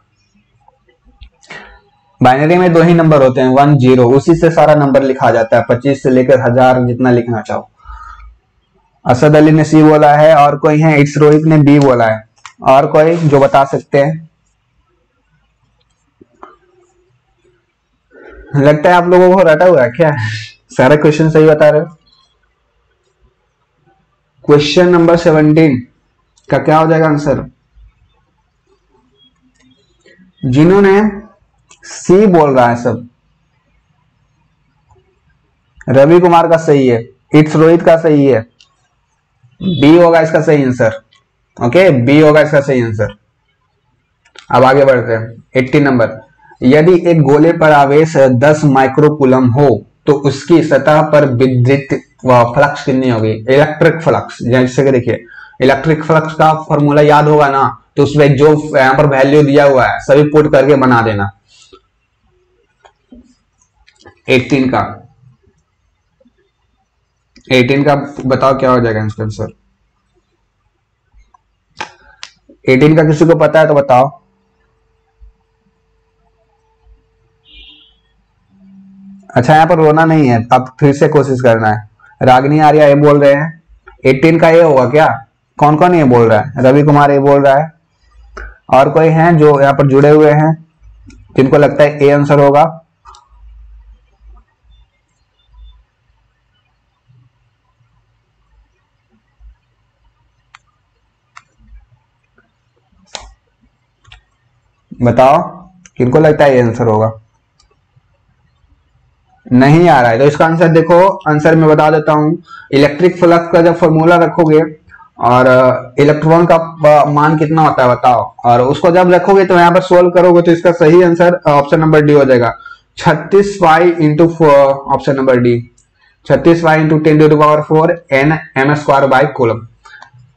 बाइनरी में दो ही नंबर होते हैं वन ज़ीरो उसी से सारा नंबर लिखा जाता है, पच्चीस से लेकर हज़ार जितना लिखना चाहो। असद अली ने सी बोला है, और कोई है? इट्स रोहित ने बी बोला है। और कोई जो बता सकते हैं? लगता है आप लोगों को रटा हुआ है क्या? सारे क्वेश्चन सही बता रहे हो। क्वेश्चन नंबर सेवनटीन का क्या हो जाएगा आंसर जिन्होंने सी बोल रहा है सब। रवि कुमार का सही है। इट्स रोहित का सही है। बी होगा इसका सही आंसर ओके बी होगा इसका सही आंसर अब आगे बढ़ते हैं। एट्टी नंबर यदि एक गोले पर आवेश 10 माइक्रोकुलम हो तो उसकी सतह पर विद्युत फ्लक्स कितनी होगी? इलेक्ट्रिक फ्लक्स जैसे कि देखिए इलेक्ट्रिक फ्लक्स का फॉर्मूला याद होगा ना? तो उसमें जो यहाँ पर वैल्यू दिया हुआ है, सभी पुट करके बना देना। 18 का। 18 का बताओ क्या हो जाएगा इसका आंसर 18 का किसी को पता है तो बताओ। अच्छा यहाँ पर रोना नहीं है, अब फिर से कोशिश करना है। रागनी आर्या ये बोल रहे हैं। 18 का ये होगा क्या? कौन कौन ये बोल रहा है? रवि कुमार ये बोल रहा है। और कोई हैं जो यहाँ पर जुड़े हुए हैं, जिनको लगता है ए आंसर होगा? बताओ, किनको लगता है ये आंसर होगा? नहीं आ रहा है। तो इसका आंसर देखो आंसर में बता देता हूँ। इलेक्ट्रिक फ्लक्स का जब फॉर्मूला रखोगे, और इलेक्ट्रॉन का मान कितना होता है बताओ। और उसको जब रखोगे तो यहाँ पर सोल्व करोगे तो इसका सही आंसर ऑप्शन नंबर डी हो जाएगा। छत्तीस by into option number D छत्तीस by into ten to power four N M square by coulomb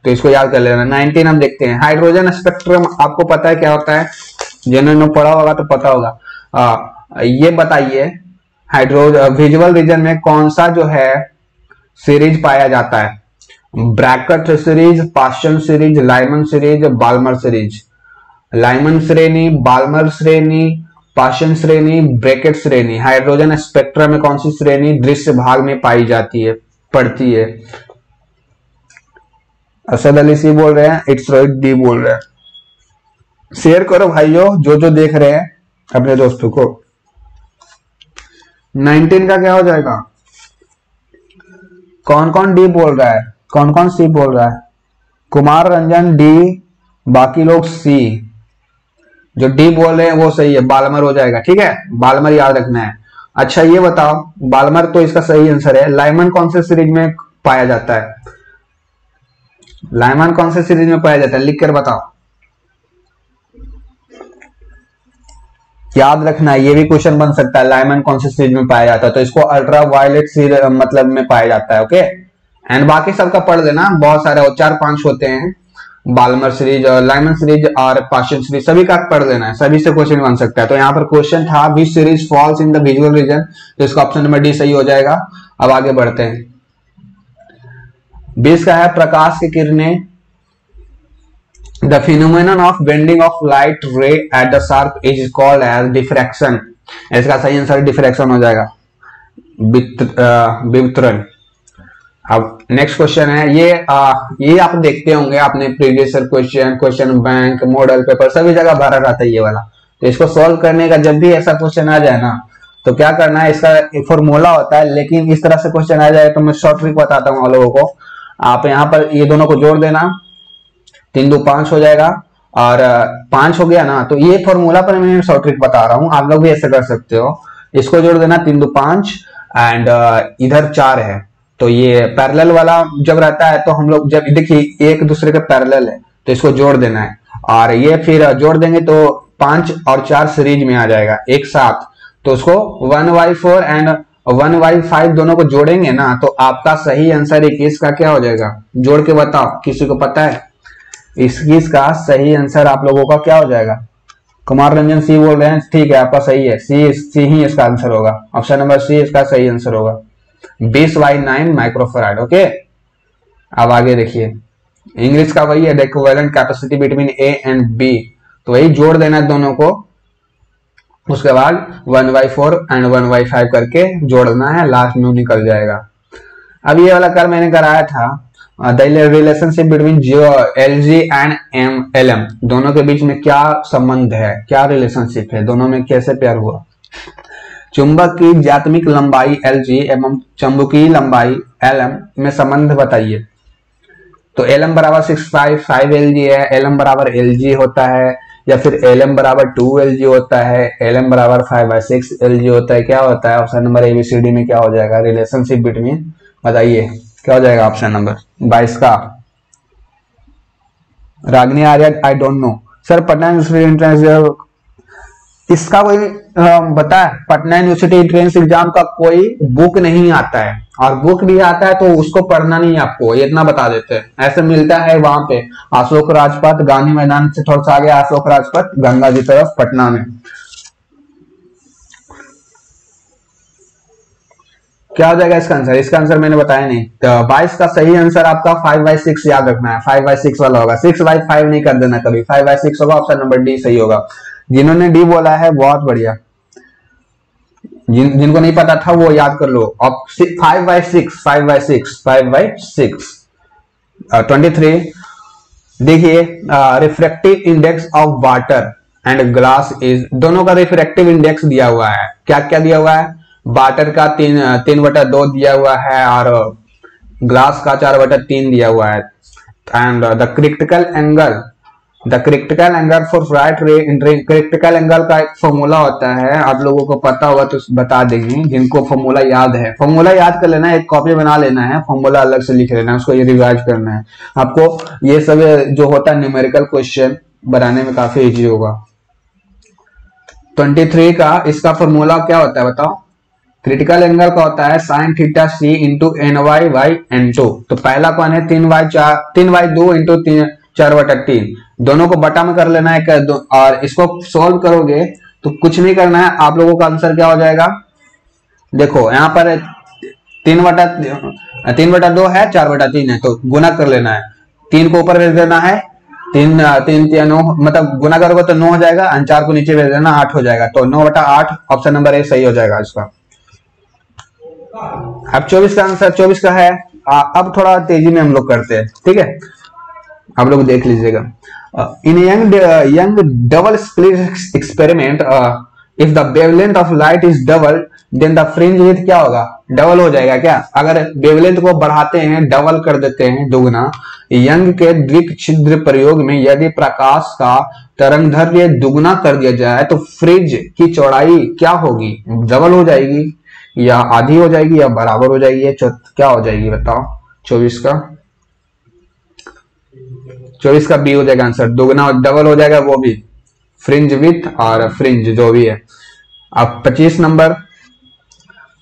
तो इसको याद कर लेना। नाइनटीन हम देखते हैं। हाइड्रोजन स्पेक्ट्रम आपको पता है क्या होता है? जिन्होंने पढ़ा होगा तो पता होगा। आ, ये बताइए हाइड्रो विजुअल रीजन में कौन सा जो है सीरीज़ पाया जाता है? Brackett series Paschen series Lyman series Balmer series Lyman श्रेणी बालमर श्रेणी पाशन श्रेणी ब्रैकेट श्रेणी। हाइड्रोजन स्पेक्ट्रम में कौन सी श्रेणी दृश्य भाग में पाई जाती है पड़ती है? असद अली सी बोल रहे हैं इट्स रोहित डी बोल रहे हैं। शेयर करो भाइयों जो जो देख रहे हैं अपने दोस्तों को। 19 का क्या हो जाएगा? कौन कौन डी बोल रहा है? कौन कौन सी बोल रहा है? कुमार रंजन, डी, बाकी लोग, सी। जो डी बोल रहे हैं, वो सही है, बालमर हो जाएगा, ठीक है? बालमर याद रखना है। अच्छा ये बताओ, बालमर तो इसका सही आंसर है। लाइमन कौन से सीरीज़ में पाया जाता है? लाइमन कौन से सीरीज़ में पाया जाता है? लिख कर बताओ। याद रखना, ये भी क्वेश्चन बन सकता है लाइमन कौन से सीरीज़ में पाया जाता है तो इसको अल्ट्रा वायलेट मतलब में पाया जाता है ओके एंड बाकी सबका पढ़ देना बहुत सारे और चार पाँच होते हैं। बालमर सीरीज़ और लाइमन सीरीज़ और पाशन सीरीज़ सभी का पढ़ लेना है, सभी से क्वेश्चन बन सकता है। तो यहाँ पर क्वेश्चन था which series falls in the visual region तो इसका ऑप्शन नंबर डी सही हो जाएगा। अब आगे बढ़ते हैं। बीस का है, प्रकाश की किरणें the phenomenon of bending of light ray at the sharp is called edge diffraction इसका सही आंसर डिफ्रैक्शन हो जाएगा। वितरण। अब नेक्स्ट क्वेश्चन है। ये आ, ये आप देखते होंगे आपने previous question question bank model paper सभी जगह भरा रहता है ये वाला। तो इसको सॉल्व करने का जब भी ऐसा क्वेश्चन आ जाए ना तो क्या करना है? इसका एक फॉर्मूला होता है लेकिन इस तरह से क्वेश्चन आ जाए तो मैं शॉर्ट ट्रिक बताता हूँ लोगों को। आप यहाँ पर ये दोनों को जोड़ देना। तीन दो पाँच हो जाएगा। और पाँच हो गया ना तो ये फॉर्मूला पर मैं शॉर्ट ट्रिक बता रहा हूँ। आप लोग भी ऐसे कर सकते हो। इसको जोड़ देना तीन दो पाँच। एंड इधर चार है। तो ये पैरेलल वाला जब रहता है तो हम लोग जब, देखिए, एक दूसरे के पैरेलल है तो इसको जोड़ देना है। और ये फिर जोड़ देंगे तो पाँच और चार सीरीज़ में आ जाएगा, एक साथ। तो उसको one by four and one by five दोनों को जोड़ेंगे ना तो आपका सही आंसर इक्कीस का क्या हो जाएगा? जोड़ के बताओ, किसी को पता है? इक्कीस का सही आंसर आप लोगों का क्या हो जाएगा? कुमार रंजन सी बोल रहे हैं, ठीक है, आपका सही है। सी सी ही इसका आंसर होगा। ऑप्शन नंबर सी इसका सही आंसर होगा। बीस वाई नाइन माइक्रोफराइड ओके अब आगे देखिए। इंग्लिश का वही है, देखो equivalent capacity between A and B तो वही जोड़ देना है दोनों को। उसके बाद one by four and one by five करके जोड़ना है लास्ट में निकल जाएगा। अब ये वाला कर मैंने कराया था। Relationship between Jio L G and M L M दोनों के बीच में क्या संबंध है? क्या रिलेशनशिप है? दोनों में कैसे प्यार हुआ? चुंबक की जात्मिक लंबाई एल जी एवं चुंबकीय लंबाई एल एम में संबंध बताइए। तो एल एम बराबर six five five L G है एल एम बराबर एल जी होता है, या फिर एल एम बराबर टू एल जी होता है एल एम बराबर five by six L G होता है, क्या होता है? ऑप्शन नंबर एबीसीडी में क्या हो जाएगा? रिलेशनशिप बिटवीन बताइए। क्या हो जाएगा ऑप्शन नंबर बाईस का। Ragni Arya I don't know sir Patna university entrance इसका कोई बता पटना यूनिवर्सिटी एंट्रेंस एग्ज़ाम का कोई बुक नहीं आता है। और बुक भी आता है तो उसको पढ़ना नहीं है आपको, ये इतना बता देते हैं। ऐसे मिलता है वहाँ पे, अशोक राजपथ, गांधी मैदान से थोड़ा सा आगे, अशोक राजपथ, गंगा जी तरफ़, पटना में। क्या हो जाएगा इसका आंसर इसका आंसर मैंने बताया नहीं। तो बाईस का सही आंसर आपका फाइव बाई सिक्स याद रखना है। फाइव बाई सिक्स वाला होगा। सिक्स बाई फाइव नहीं कर देना कभी। फाइव बाई सिक्स होगा ऑप्शन नंबर डी सही होगा। जिन्होंने डी बोला है, बहुत बढ़िया। जिन, जिनको नहीं पता था, वो याद कर लो। Five by six five by six five by six twenty three देखिए refractive index of water and glass is दोनों का रिफ्रेक्टिव इंडेक्स दिया हुआ है। क्या क्या दिया हुआ है? वाटर का तीन तीन बटा दो दिया हुआ है और ग्लास का चार बटा तीन दिया हुआ है। And the critical angle the critical angle for right critical angle का एक फॉर्मूला होता है। आप लोगों को पता होगा तो बता देंगे, जिनको फॉर्मूला याद है। फॉर्मूला याद कर लेना, एक कॉपी बना लेना है फॉर्मूला अलग से लिख लेना है, उसको ये रिवाइज करना है। आपको ये सब जो होता है न्यूमेरिकल क्वेश्चन बनाने में काफ़ी इजी होगा। 23 का, इसका फॉर्मूला क्या होता है बताओ? क्रिटिकल एंगल का होता है sine theta C into N Y Y N two तो पहला कौन है? तीन वाई चार, तीन वाई दो इंटू तीन, चार बटा तीन. दोनों को बटा में कर लेना है और इसको सॉल्व करोगे तो कुछ नहीं करना है। आप लोगों का आंसर क्या हो जाएगा? देखो, यहाँ पर तीन बटा तीन बटा दो है, चार बटा तीन है तो गुना कर लेना है। तीन को ऊपर भेज देना है। तीन तीन तीन, नौ मतलब गुना करोगे तो नौ हो जाएगा चार को नीचे भेज देना, आठ हो जाएगा। तो नौ बटा आठ ऑप्शन नंबर ए सही हो जाएगा इसका। अब चौबीस का आंसर चौबीस का है। आ, अब थोड़ा तेज़ी में हम लोग करते हैं ठीक है? आप लोग देख लीजिएगा। In Young Young double split experiment if the wavelength of light is double then the fringe width क्या होगा? डबल हो जाएगा क्या? अगर वेवलेंथ को बढ़ाते हैं डबल कर देते हैं दोगुना यंग के द्विक छिद्र प्रयोग में यदि प्रकाश का तरंग धर्य दुगुना कर दिया जाए तो फ्रिज की चौड़ाई क्या होगी? डबल हो जाएगी। या आधी हो जाएगी या बराबर हो जाएगी? या क्या हो जाएगी बताओ? चौबीस का? चौबीस का बी हो जाएगा आंसर दोगुना डबल हो जाएगा वो भी। फ्रिंज विथ और फ्रिंज जो भी है। अब पच्चीस नंबर।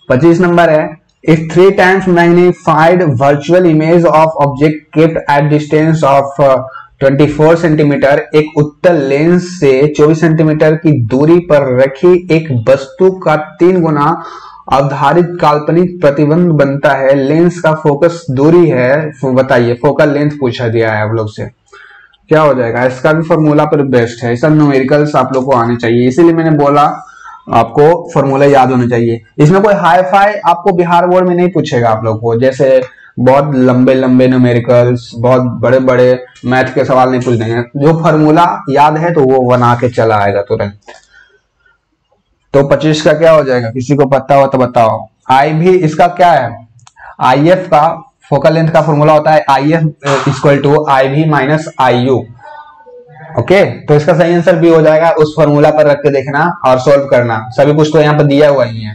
पच्चीस नंबर है। If three times magnified virtual image of object kept at distance of 24 centimetre एक उत्तल लेंस से 24 सेंटीमीटर की दूरी पर रखी एक वस्तु का तीन गुना अवधारित काल्पनिक प्रतिबंध बनता है। लेंस का फोकस दूरी है। बताइए, फोकल लेंथ पूछा दिया है आप लोग से। क्या हो जाएगा? इसका भी फॉर्मूला पर बेस्ट है। सब न्यूमेरिकल्स आप लोग को आने चाहिए। इसीलिए मैंने बोला आपको फॉर्मूला याद होना चाहिए। इसमें कोई हाई फाई आपको बिहार बोर्ड में नहीं पूछेगा आप लोग को। जैसे बहुत लंबे लंबे न्यूमेरिकल्स बहुत बड़े बड़े मैथ के सवाल नहीं पूछ देंगे जो फॉर्मूला याद है तो वो बना के चला आएगा तुरंत। तो पच्चीस का क्या हो जाएगा? किसी को पता हो तो बताओ। आई भी इसका क्या है? आई एफ़ का फोकल लेंथ का फॉर्मूला होता है I F equal to I V minus I U okay तो इसका सही आंसर भी हो जाएगा। उस फॉर्मूला पर रख के देखना और सोल्व करना। सभी कुछ तो यहाँ पर दिया हुआ ही है।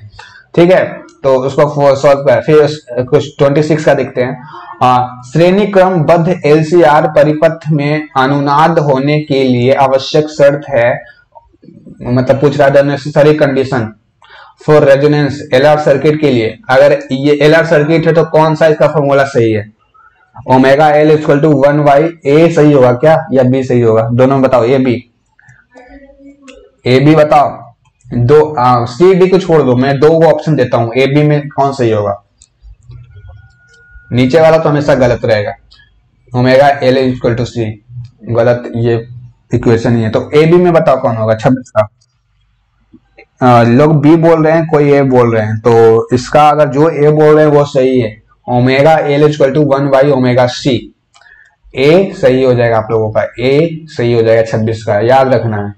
ठीक है? तो उसको सॉल्व कर फिर कुछ 26 का देखते हैं। श्रेणी क्रम बद्ध एलसीआर परिपथ में अनुनाद होने के लिए आवश्यक शर्त है मतलब पूछ रहा है necessary condition for resonance LR circuit के लिए। अगर ये एलआर सर्किट है तो कौन सा इसका फॉर्मूला सही है? Omega L equal to one by A सही होगा क्या? या बी सही होगा? दोनों बताओ ए बी ए बी बताओ। दो सी डी को छोड़ दो, मैं दो को ऑप्शन देता हूँ। ए बी में कौन सही होगा? नीचे वाला तो हमेशा गलत रहेगा। Omega L equal to C गलत, ये इक्वेशन ही है। तो ए बी में बताओ कौन होगा? छब्बीस का लोग बी बोल रहे हैं, कोई ए बोल रहे हैं। तो इसका अगर जो ए बोल रहे हैं, वो सही है। Omega L equal to one by omega C A सही हो जाएगा आप लोगों का। ए सही हो जाएगा, छब्बीस का। याद रखना है।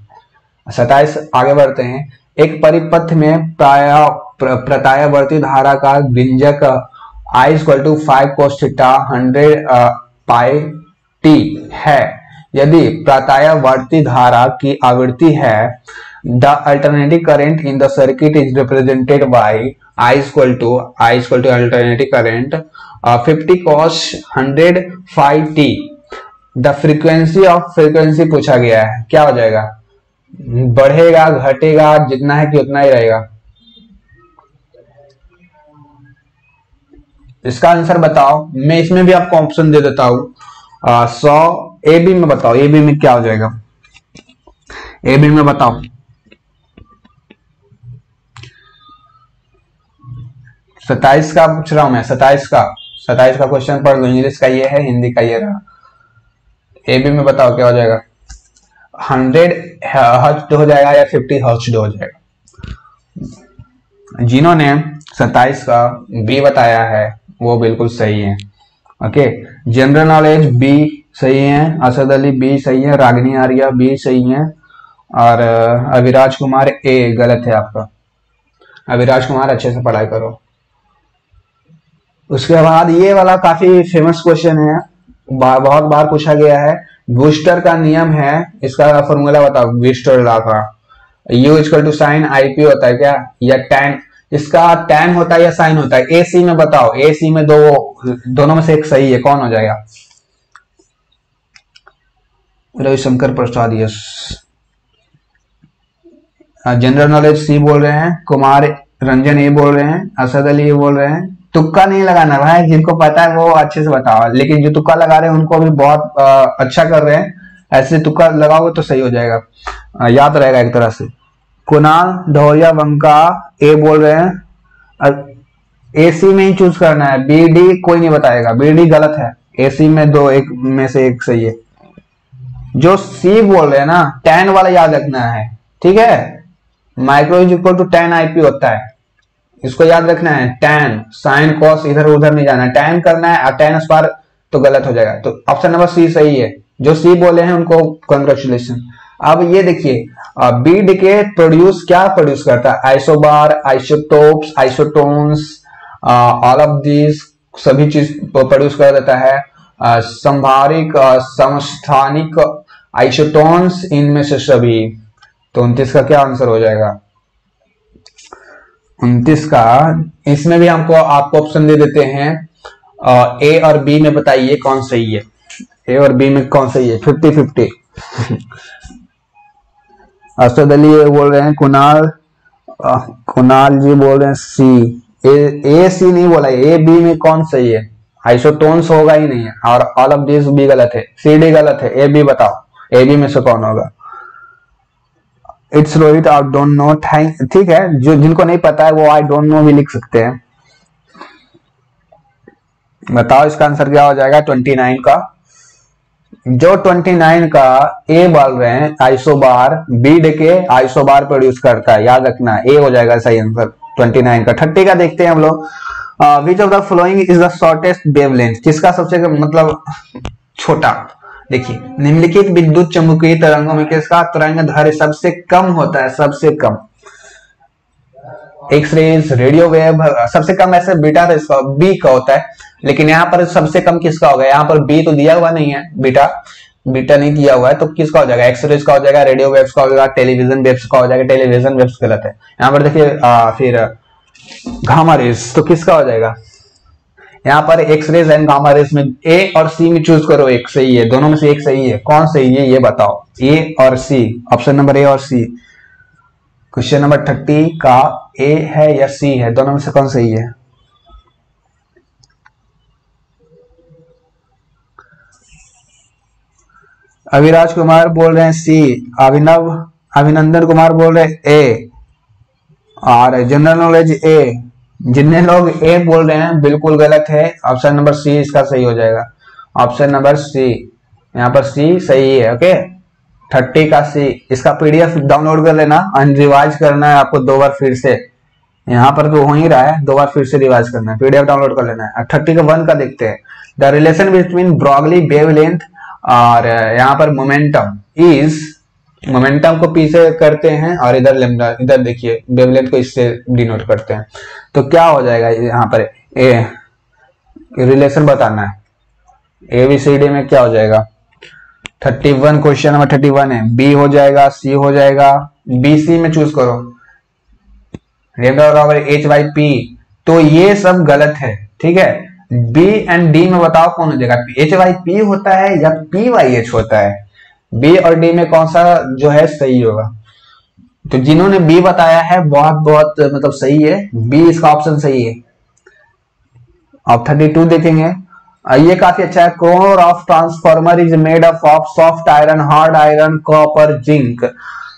सताइस आगे बढ़ते हैं। एक परिपथ में प्राय प्रतायावर्ती धारा का व्यंजक I equal to five cos theta hundred pi T है। यदि प्रतायावर्ती धारा की आवृत्ति है the alternative current in the circuit is represented by I equal to I equal to alternating current uh, 50 cos 100 phi t. The frequency of frequency पूछा गया है। क्या हो जाएगा? बढ़ेगा घटेगा जितना है कि उतना ही रहेगा। इसका आंसर बताओ। मैं इसमें भी आपको ऑप्शन दे देता हूँ। सौ ए बी में बताओ ए बी में क्या हो जाएगा? ए बी में बताओ। सताइस का पूछ रहा हूँ मैं सताइस का। सताइस का क्वेश्चन पढ़ लो इंग्लिश का ये है हिंदी का ये रहा। ए बी में बताओ, क्या हो जाएगा? हंड्रेड हर्च हो जाएगा या फिफ्टी हर्च हो जाएगा? जिन्होंने सताइस का बी बताया है, वो बिल्कुल सही है। ओके जनरल नॉलेज बी सही है? असद अली, बी सही है? रागनी आर्या, बी सही है? और अविराज कुमार, ए, गलत है आपका। अविराज कुमार, अच्छे से पढ़ाई करो। उसके बाद ये वाला काफ़ी फ़ेमस क्वेश्चन है। बहुत बार पूछा गया है। बूस्टर का नियम है, इसका फॉर्मूला बताओ। बूस्टर ला का। Mu equal to sine I P है क्या? या टेन इसका टेन होता है या साइन होता है? ए सी में बताओ। ए सी में दो, दोनों में से एक सही है। कौन हो जाएगा? Ravishankar Prasad yes general knowledge C बोल रहे हैं कुमार रंजन ये बोल रहे हैं असद अली ये बोल रहे हैं। तुक्का नहीं लगाना भाई जिनको पता है वो अच्छे से बताओ। लेकिन जो तुक्का लगा रहे हैं उनको भी बहुत आ, अच्छा कर रहे हैं। ऐसे तुक्का लगाओगे तो सही हो जाएगा। आ, याद रहेगा एक तरह से। कुणाल ढोरिया वंका ए बोल रहे हैं। ए सी में ही चूज़ करना है। बी डी कोई नहीं बताएगा। बी डी गलत है। ए सी में दो एक में से एक सही है। जो सी बोल रहे हैं ना टेन वाला याद रखना है, ठीक है? Micro is equal to tan I P है। इसको याद रखना है टेन साइन कॉस इधर उधर नहीं जाना। टेन करना है टेन स्क्वायर तो गलत हो जाएगा। तो ऑप्शन नंबर सी सही है। जो सी बोले हैं, उनको कंग्रेचुलेशन अब ये देखिए बी डिके प्रोड्यूस क्या प्रोड्यूस करता है? Isobar isotopes isotones all of these सभी चीज़ प्रोड्यूस कर देता है। संभारिक समस्थानिक आइसोटोन्स इनमें से सभी। तो उनतीस का क्या आंसर हो जाएगा? उनतीस का, इसमें भी हमको, आपको ऑप्शन दे देते हैं। ए और बी में बताइए कौन सही है। ए और बी में कौन सही है? फिफ्टी फिफ्टी असद अली बोल रहे हैं कुणाल कुणाल जी बोल रहे हैं सी। ए ए सी नहीं बोला ए बी में कौन सही है? आइसोटोन्स होगा ही नहीं है और ऑल ऑफ़ दिस बी गलत है। सी डी गलत है ए बी बताओ। ए बी में से कौन होगा? It's Rohit I don't know thank, ठीक है, जो जिनको नहीं पता है, वो आई डोंट नो भी लिख सकते हैं। बताओ इसका आंसर क्या हो जाएगा ट्वेंटी नाइन का। जो 29 का ए बोल रहे हैं आइसोबार बी के आइसोबार प्रोड्यूस करता है, याद रखना ए हो जाएगा सही आंसर 29 का थर्टी का देखते हैं हम लोग। Which of the flowing is the shortest wavelength किसका सबसे मतलब छोटा? देखिए, निम्नलिखित विद्युत चुंबकीय तरंगों में किसका तरंग धारे सबसे कम होता है? सबसे कम। एक्स रेज रेडियो वेव सबसे कम ऐसे बीटा तो इसका बी का होता है। लेकिन यहाँ पर सबसे कम किसका होगा? यहाँ पर बी तो दिया हुआ नहीं है बीटा बीटा नहीं दिया हुआ है तो किसका हो जाएगा? एक्स रेज का हो जाएगा रेडियो वेव्स का हो जाएगा टेलीविज़न वेव्स का हो जाएगा टेलीविज़न वेव्स गलत है। यहाँ पर देखिए फिर घामा रेज तो किसका हो जाएगा? यहाँ पर X rays and gamma rays में ए और सी में चूज़ करो, एक सही है, दोनों में से एक सही है, कौन सही है ये बताओ ए और सी ऑप्शन नंबर ए और सी क्वेश्चन नंबर थर्टी का ए है या सी है, दोनों में से कौन सही है? अविराज कुमार बोल रहे हैं सी अभिनव, अभिनंदन कुमार बोल रहे हैं ए और जनरल नॉलेज ए जितने लोग ए बोल रहे हैं, बिल्कुल गलत है। ऑप्शन नंबर सी इसका सही हो जाएगा। ऑप्शन नंबर सी यहाँ पर सी सही है ओके थर्टी का सी इसका पीडीएफ डाउनलोड कर लेना एंड रिवाइज करना है आपको दो बार फिर से। यहाँ पर तो हो ही रहा है, दो बार फिर से रिवाइज करना है पीडीएफ डाउनलोड कर लेना है। थर्टी का वन का देखते हैं। The relation between Broglie wavelength और, यहाँ पर मोमेंटम इज़ मोमेंटम को पीछे करते हैं और इधर लेमडा इधर देखिए वेवलेंथ को इससे डिनोट करते हैं। तो क्या हो जाएगा यहाँ पर? ए रिलेशन बताना है। ए बी सी डी में क्या हो जाएगा? Thirty one question number thirty one है। बी हो जाएगा सी हो जाएगा। बी सी में चूज़ करो। बराबर एच वाई पी तो ये सब गलत है, ठीक है? बी एंड डी में बताओ कौन हो जाएगा? एच वाई पी होता है या पी वाई एच होता है? बी और डी में कौन सा जो है सही होगा? तो जिन्होंने बी बताया है, बहुत बहुत मतलब सही है। बी इसका ऑप्शन सही है। अब थर्टी टू देखेंगे ये काफ़ी अच्छा है। Core of transformer is made up of soft iron hard iron copper zinc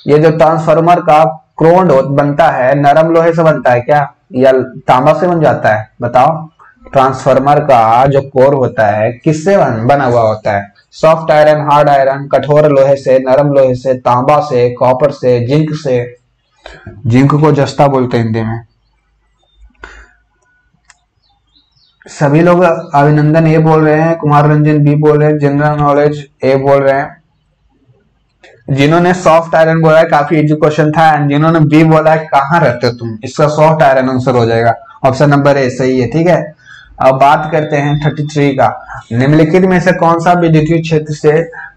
ये जो ट्रांसफॉर्मर का क्रोन बनता है, नरम लोहे से बनता है क्या? या तांबा से बन जाता है? बताओ। ट्रांसफार्मर का जो कोर होता है, किससे बना हुआ होता है? सॉफ्ट आयरन, हार्ड आयरन, कठोर लोहे से, नरम लोहे से, तांबा से, कॉपर से, जिंक से। जिंक को जस्ता बोलते हैं हिंदी में। सभी लोग अभिनंदन ए बोल रहे हैं, कुमार रंजन बी बोल रहे हैं, जनरल नॉलेज ए बोल रहे हैं। जिन्होंने सॉफ्ट आयरन बोला है, काफ़ी इजी क्वेश्चन था एंड जिन्होंने बी बोला है, कहाँ रहते हो तुम? इसका सॉफ्ट आयरन आंसर हो जाएगा। ऑप्शन नंबर ए सही है, ठीक है? अब बात करते हैं थर्टी थ्री का। निम्नलिखित में से कौन सा विद्युत क्षेत्र से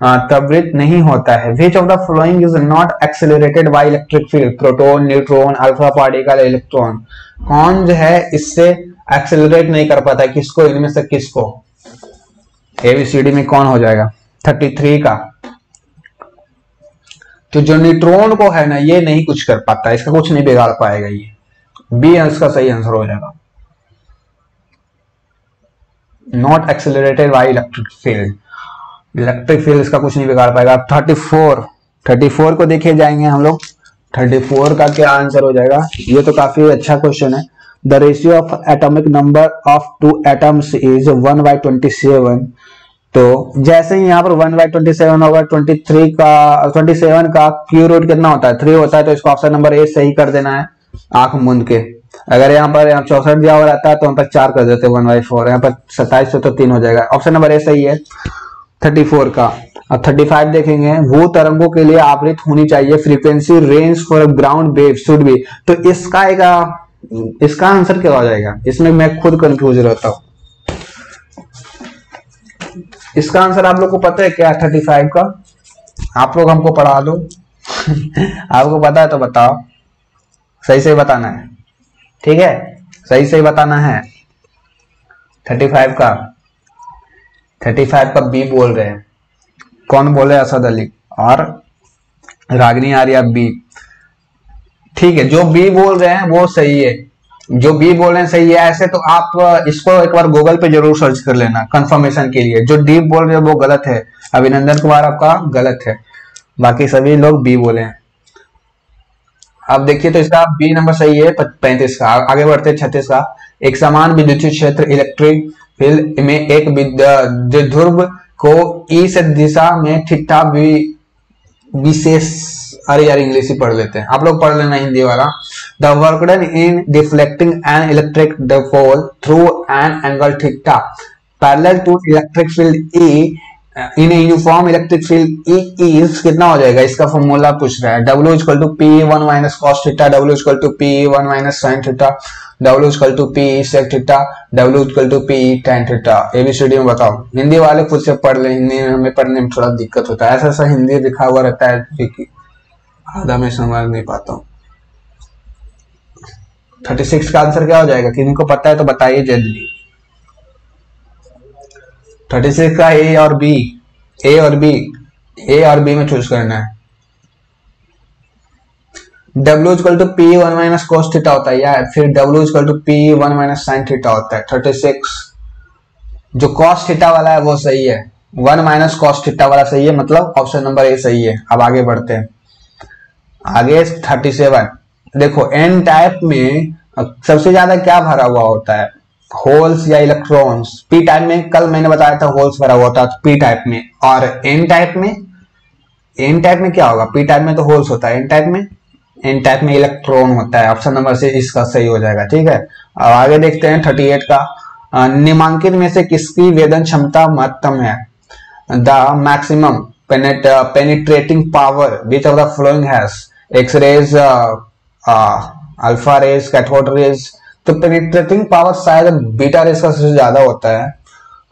त्वरित नहीं होता है? Which of the flowing is not accelerated by electric field proton neutron alpha particle electron कौन जो है इससे एक्सेलरेट नहीं कर पाता किसको? इनमें से किसको? एबीसीडी में कौन हो जाएगा? थर्टी थ्री का। तो जो न्यूट्रॉन को है ना, ये नहीं कुछ कर पाता इसका कुछ नहीं बिगाड़ पाएगा ये। बी इसका सही आंसर हो जाएगा। Not accelerated by electric field electric field इसका कुछ नहीं बिगाड़ पाएगा। थर्टी फोर थर्टी फोर को देखे जाएँगे हम लोग। थर्टी फोर का क्या आंसर हो जाएगा? ये तो काफ़ी अच्छा क्वेश्चन है। The ratio of atomic number of two atoms is one by twenty seven तो जैसे ही यहाँ पर वन बाई ट्वेंटी सेवन होगा ट्वेंटी थ्री का ट्वेंटी सेवन का क्यू रूट कितना होता है? थ्री होता है तो इसको ऑप्शन नंबर ए सही कर देना है, आँख मूंद के। अगर यहाँ पर यहाँ चौसठ दिया हुआ रहता है तो हम पर चार कर देते वन बाई फोर यहाँ पर सत्ताईस तो तीन हो जाएगा। ऑप्शन नंबर ए सही है 34 का। अब 35 देखेंगे, वो तरंगों के लिए आवृत होनी चाहिए। Frequency range for ground wave should भी तो इसका एक, इसका आंसर क्या हो जाएगा? इसमें मैं खुद कंफ्यूज रहता हूँ। इसका आंसर आप लोग को पता है क्या 35 का? आप लोग हमको पढ़ा दो। *laughs* आपको पता है तो बताओ। सही सही बताना है। ठीक है? सही सही बताना है। 35 का। 35 का बी बोल रहे हैं। कौन बोले असद अली? और रागनी आर्या बी ठीक है, जो बी बोल रहे हैं वो सही है। जो बी बोल रहे हैं सही है। ऐसे तो आप, इसको एक बार गूगल पे ज़रूर सर्च कर लेना कंफर्मेशन के लिए। जो डी बोल रहे हैं वो गलत है। अभिनंदन कुमार आपका गलत है। बाकी सभी लोग बी बोले हैं। अब देखिए तो इसका बी नंबर सही है पैंतीस का। आगे बढ़ते हैं, छत्तीस का। एक समान विद्युत क्षेत्र इलेक्ट्रिक फ़ील्ड में एक ध्रुव को इस दिशा में ठिठा विशेष अरे यार, इंग्लिश ही पढ़ लेते हैं। आप लोग पढ़ लेना हिंदी वाला। The work done in deflecting an electric dipole through an angle theta parallel to electric field E in uniform electric field is कितना हो जाएगा? इसका फॉर्मूला पूछ रहा है। W equal to P one minus cos theta W equal to P one minus sine theta W equal to P sec theta W equal to P tan theta A B C D में बताओ। हिंदी वाले खुद से पढ़ ले। हिंदी में हमें पढ़ने में थोड़ा दिक्कत होता है। ऐसा ऐसा हिंदी लिखा हुआ रहता है आधा मैं समझ नहीं पाता हूँ। थर्टी सिक्स का आंसर क्या हो जाएगा? किसी को पता है तो बताइए जल्दी। थर्टी सिक्स का ए और बी ए और बी ए और बी में चूज़ करना है। W equal to P one minus cos theta होता है, या फिर W equal to P one minus sine theta होता है। थर्टी सिक्स जो कॉस थीटा वाला है, वो सही है। वन माइनस कॉस थीटा वाला सही है मतलब ऑप्शन नंबर ए सही है। अब आगे बढ़ते हैं। आगे थर्टी सेवन देखो एन टाइप में सबसे ज़्यादा क्या भरा हुआ होता है? होल्स या इलेक्ट्रॉन्स पी टाइप में, कल मैंने बताया था होल्स भरा हुआ था पी टाइप में। और एन टाइप में एन टाइप में क्या होगा? पी टाइप में तो होल्स होता है एन टाइप में? एन टाइप में इलेक्ट्रॉन होता है, ऑप्शन नंबर से इसका सही हो जाएगा, ठीक है? अब आगे देखते हैं थर्टी एट का निमांकित में से किसकी वेदन क्षमता महत्तम है? The maximum penetrating power which of the following has X rays alpha rays cathode rays तो पेनिट्रेटिंग पावर शायद बीटा रेस का सबसे ज़्यादा होता है।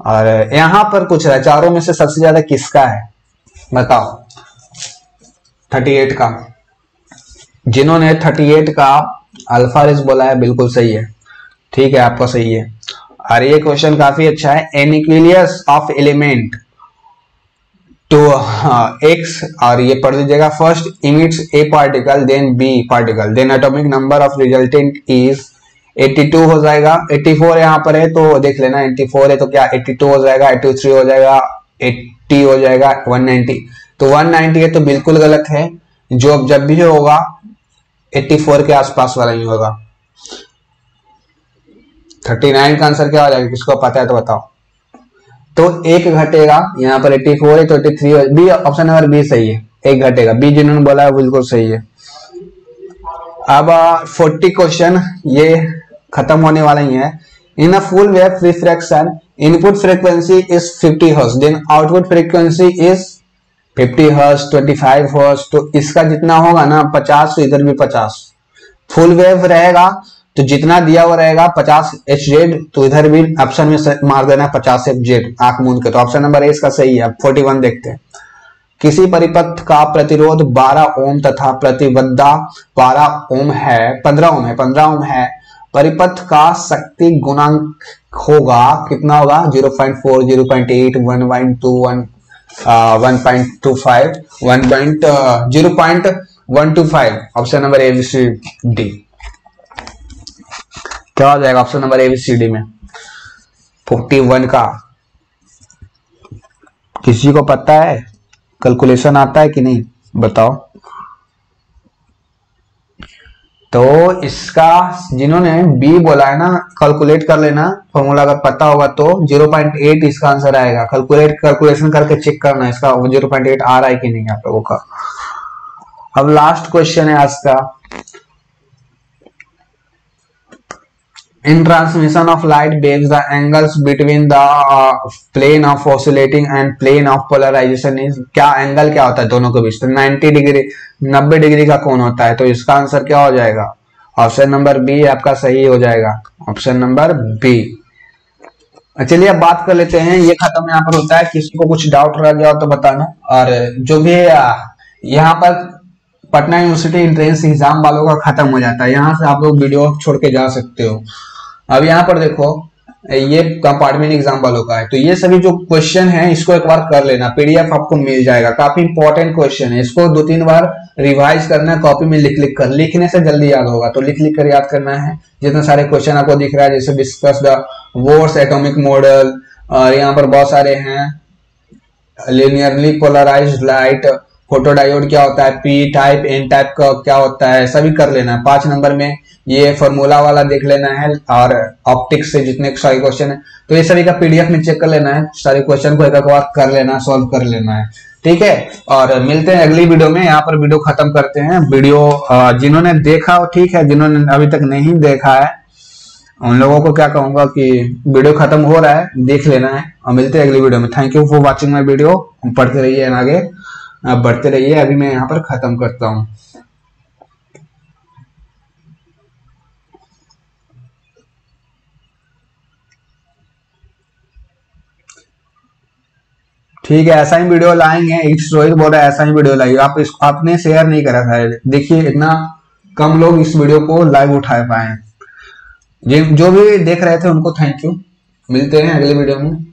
और यहाँ पर कुछ है, चारों में से सबसे ज़्यादा किसका है? बताओ 38 का। जिन्होंने 38 का अल्फ़ा रेस बोला है, बिल्कुल सही है। ठीक है, आपका सही है। और ये क्वेश्चन काफ़ी अच्छा है। A nucleus of element two X और ये पढ़ लीजिएगा। First emits A particle then B particle then atomic number of resultant is 82 हो जाएगा। 84 यहाँ पर है तो देख लेना 84 है तो क्या? 82 हो जाएगा 83 हो जाएगा 80 हो जाएगा 190 तो 190 है तो बिल्कुल गलत है। जो अब जब भी होगा 84 के आसपास वाला ही होगा। 39 का आंसर क्या हो जाएगा? किसको पता है तो बताओ। तो एक घटेगा, यहाँ पर 84 है तो 83 बी ऑप्शन नंबर बी सही है। एक घटेगा। बी जिन्होंने बोला है बिल्कुल सही है। अब फोर्टी क्वेश्चन, ये खत्म होने वाला ही है। In a full wave refraction input frequency is 50 hertz then output frequency is 50 hertz 25 hertz तो इसका जितना होगा ना 50 तो इधर भी 50 फुल वेव रहेगा तो जितना दिया हुआ रहेगा 50 एच जेड तो इधर भी ऑप्शन में मार देना 50 एफ़ जेड आँख मूंद के। तो ऑप्शन नंबर ए इसका सही है 41 देखते हैं। किसी परिपथ का प्रतिरोध 12 ओम तथा प्रतिबद्धा 12 ओम है 15 ओम है 15 ओम है। परिपथ का शक्ति गुणांक होगा, कितना होगा? 0.4 0.8 1.21 1.25 1.0.125 ऑप्शन नंबर एबीसीडी क्या हो जाएगा ऑप्शन नंबर एबीसीडी में? 41 का। किसी को पता है? कैलकुलेशन आता है कि नहीं? बताओ। तो इसका जिन्होंने बी बोला है ना कैलकुलेट कर लेना फॉर्मूला अगर पता होगा तो 0.8 इसका आंसर आएगा। कैलकुलेट कैलकुलेशन करके चेक करना इसका 0.8 आ रहा है कि नहीं आप लोगों का। अब लास्ट क्वेश्चन है आज का। In transmission of light waves the angles between the uh, plane of and plane of polarization is क्या एंगल क्या होता है दोनों के बीच? तो 90 डिग्री 90 डिग्री का कौन होता है तो इसका आंसर क्या हो जाएगा? ऑप्शन नंबर बी आपका सही हो जाएगा। ऑप्शन नंबर बी चलिए अब बात कर लेते हैं। ये खत्म यहाँ पर होता है। किसी को कुछ डाउट रह गया हो तो बताना। और जो भी यहाँ पर पटना यूनिवर्सिटी इंट्रेंस एग्ज़ाम वालों का खत्म हो जाता है। यहाँ से आप लोग वीडियो छोड़ के जा सकते हो। अब यहाँ पर देखो, ये कंपार्टमेंट एग्ज़ाम वालों का है। तो ये सभी जो क्वेश्चन है, इसको एक बार कर लेना। पीडीएफ आपको मिल जाएगा। काफ़ी इंपॉर्टेंट क्वेश्चन है। इसको दो तीन बार रिवाइज करना कॉपी में लिख लिख कर। लिखने से जल्दी याद होगा। तो लिख लिख कर याद करना है। जितने सारे क्वेश्चन आपको दिख रहा है, जैसे discuss the Bohr's atomic model और यहाँ पर बहुत सारे हैं। लिनियरली पोलराइज लाइट फोटोडायोड क्या होता है? पी टाइप एन टाइप का क्या होता है? सभी कर लेना। है पाँच नंबर में ये फॉर्मूला वाला देख लेना है और ऑप्टिक्स से जितने सारे क्वेश्चन है। तो ये सभी का पीडीएफ में चेक कर लेना है। सारे क्वेश्चन को एक एक बार कर लेना है सॉल्व कर लेना है। ठीक है? और मिलते हैं अगली वीडियो में। यहाँ पर वीडियो खत्म करते हैं। वीडियो जिन्होंने देखा, ठीक है, जिन्होंने अभी तक नहीं देखा है, उन लोगों को क्या कहूँगा कि वीडियो खत्म हो रहा है, देख लेना है। और मिलते हैं अगली वीडियो में। Thank you for watching my video पढ़ते रहिए आगे। बढ़ते रहिए, अभी मैं यहाँ पर खत्म करता हूँ। ठीक है, ऐसा ही वीडियो लाएँगे। रोहित बोल रहा है, ऐसा ही वीडियो लाइए। आप इस, आपने शेयर नहीं करा था। देखिए, इतना कम लोग इस वीडियो को लाइव उठा पाए जो भी देख रहे थे, उनको थैंक यू मिलते हैं अगले वीडियो में।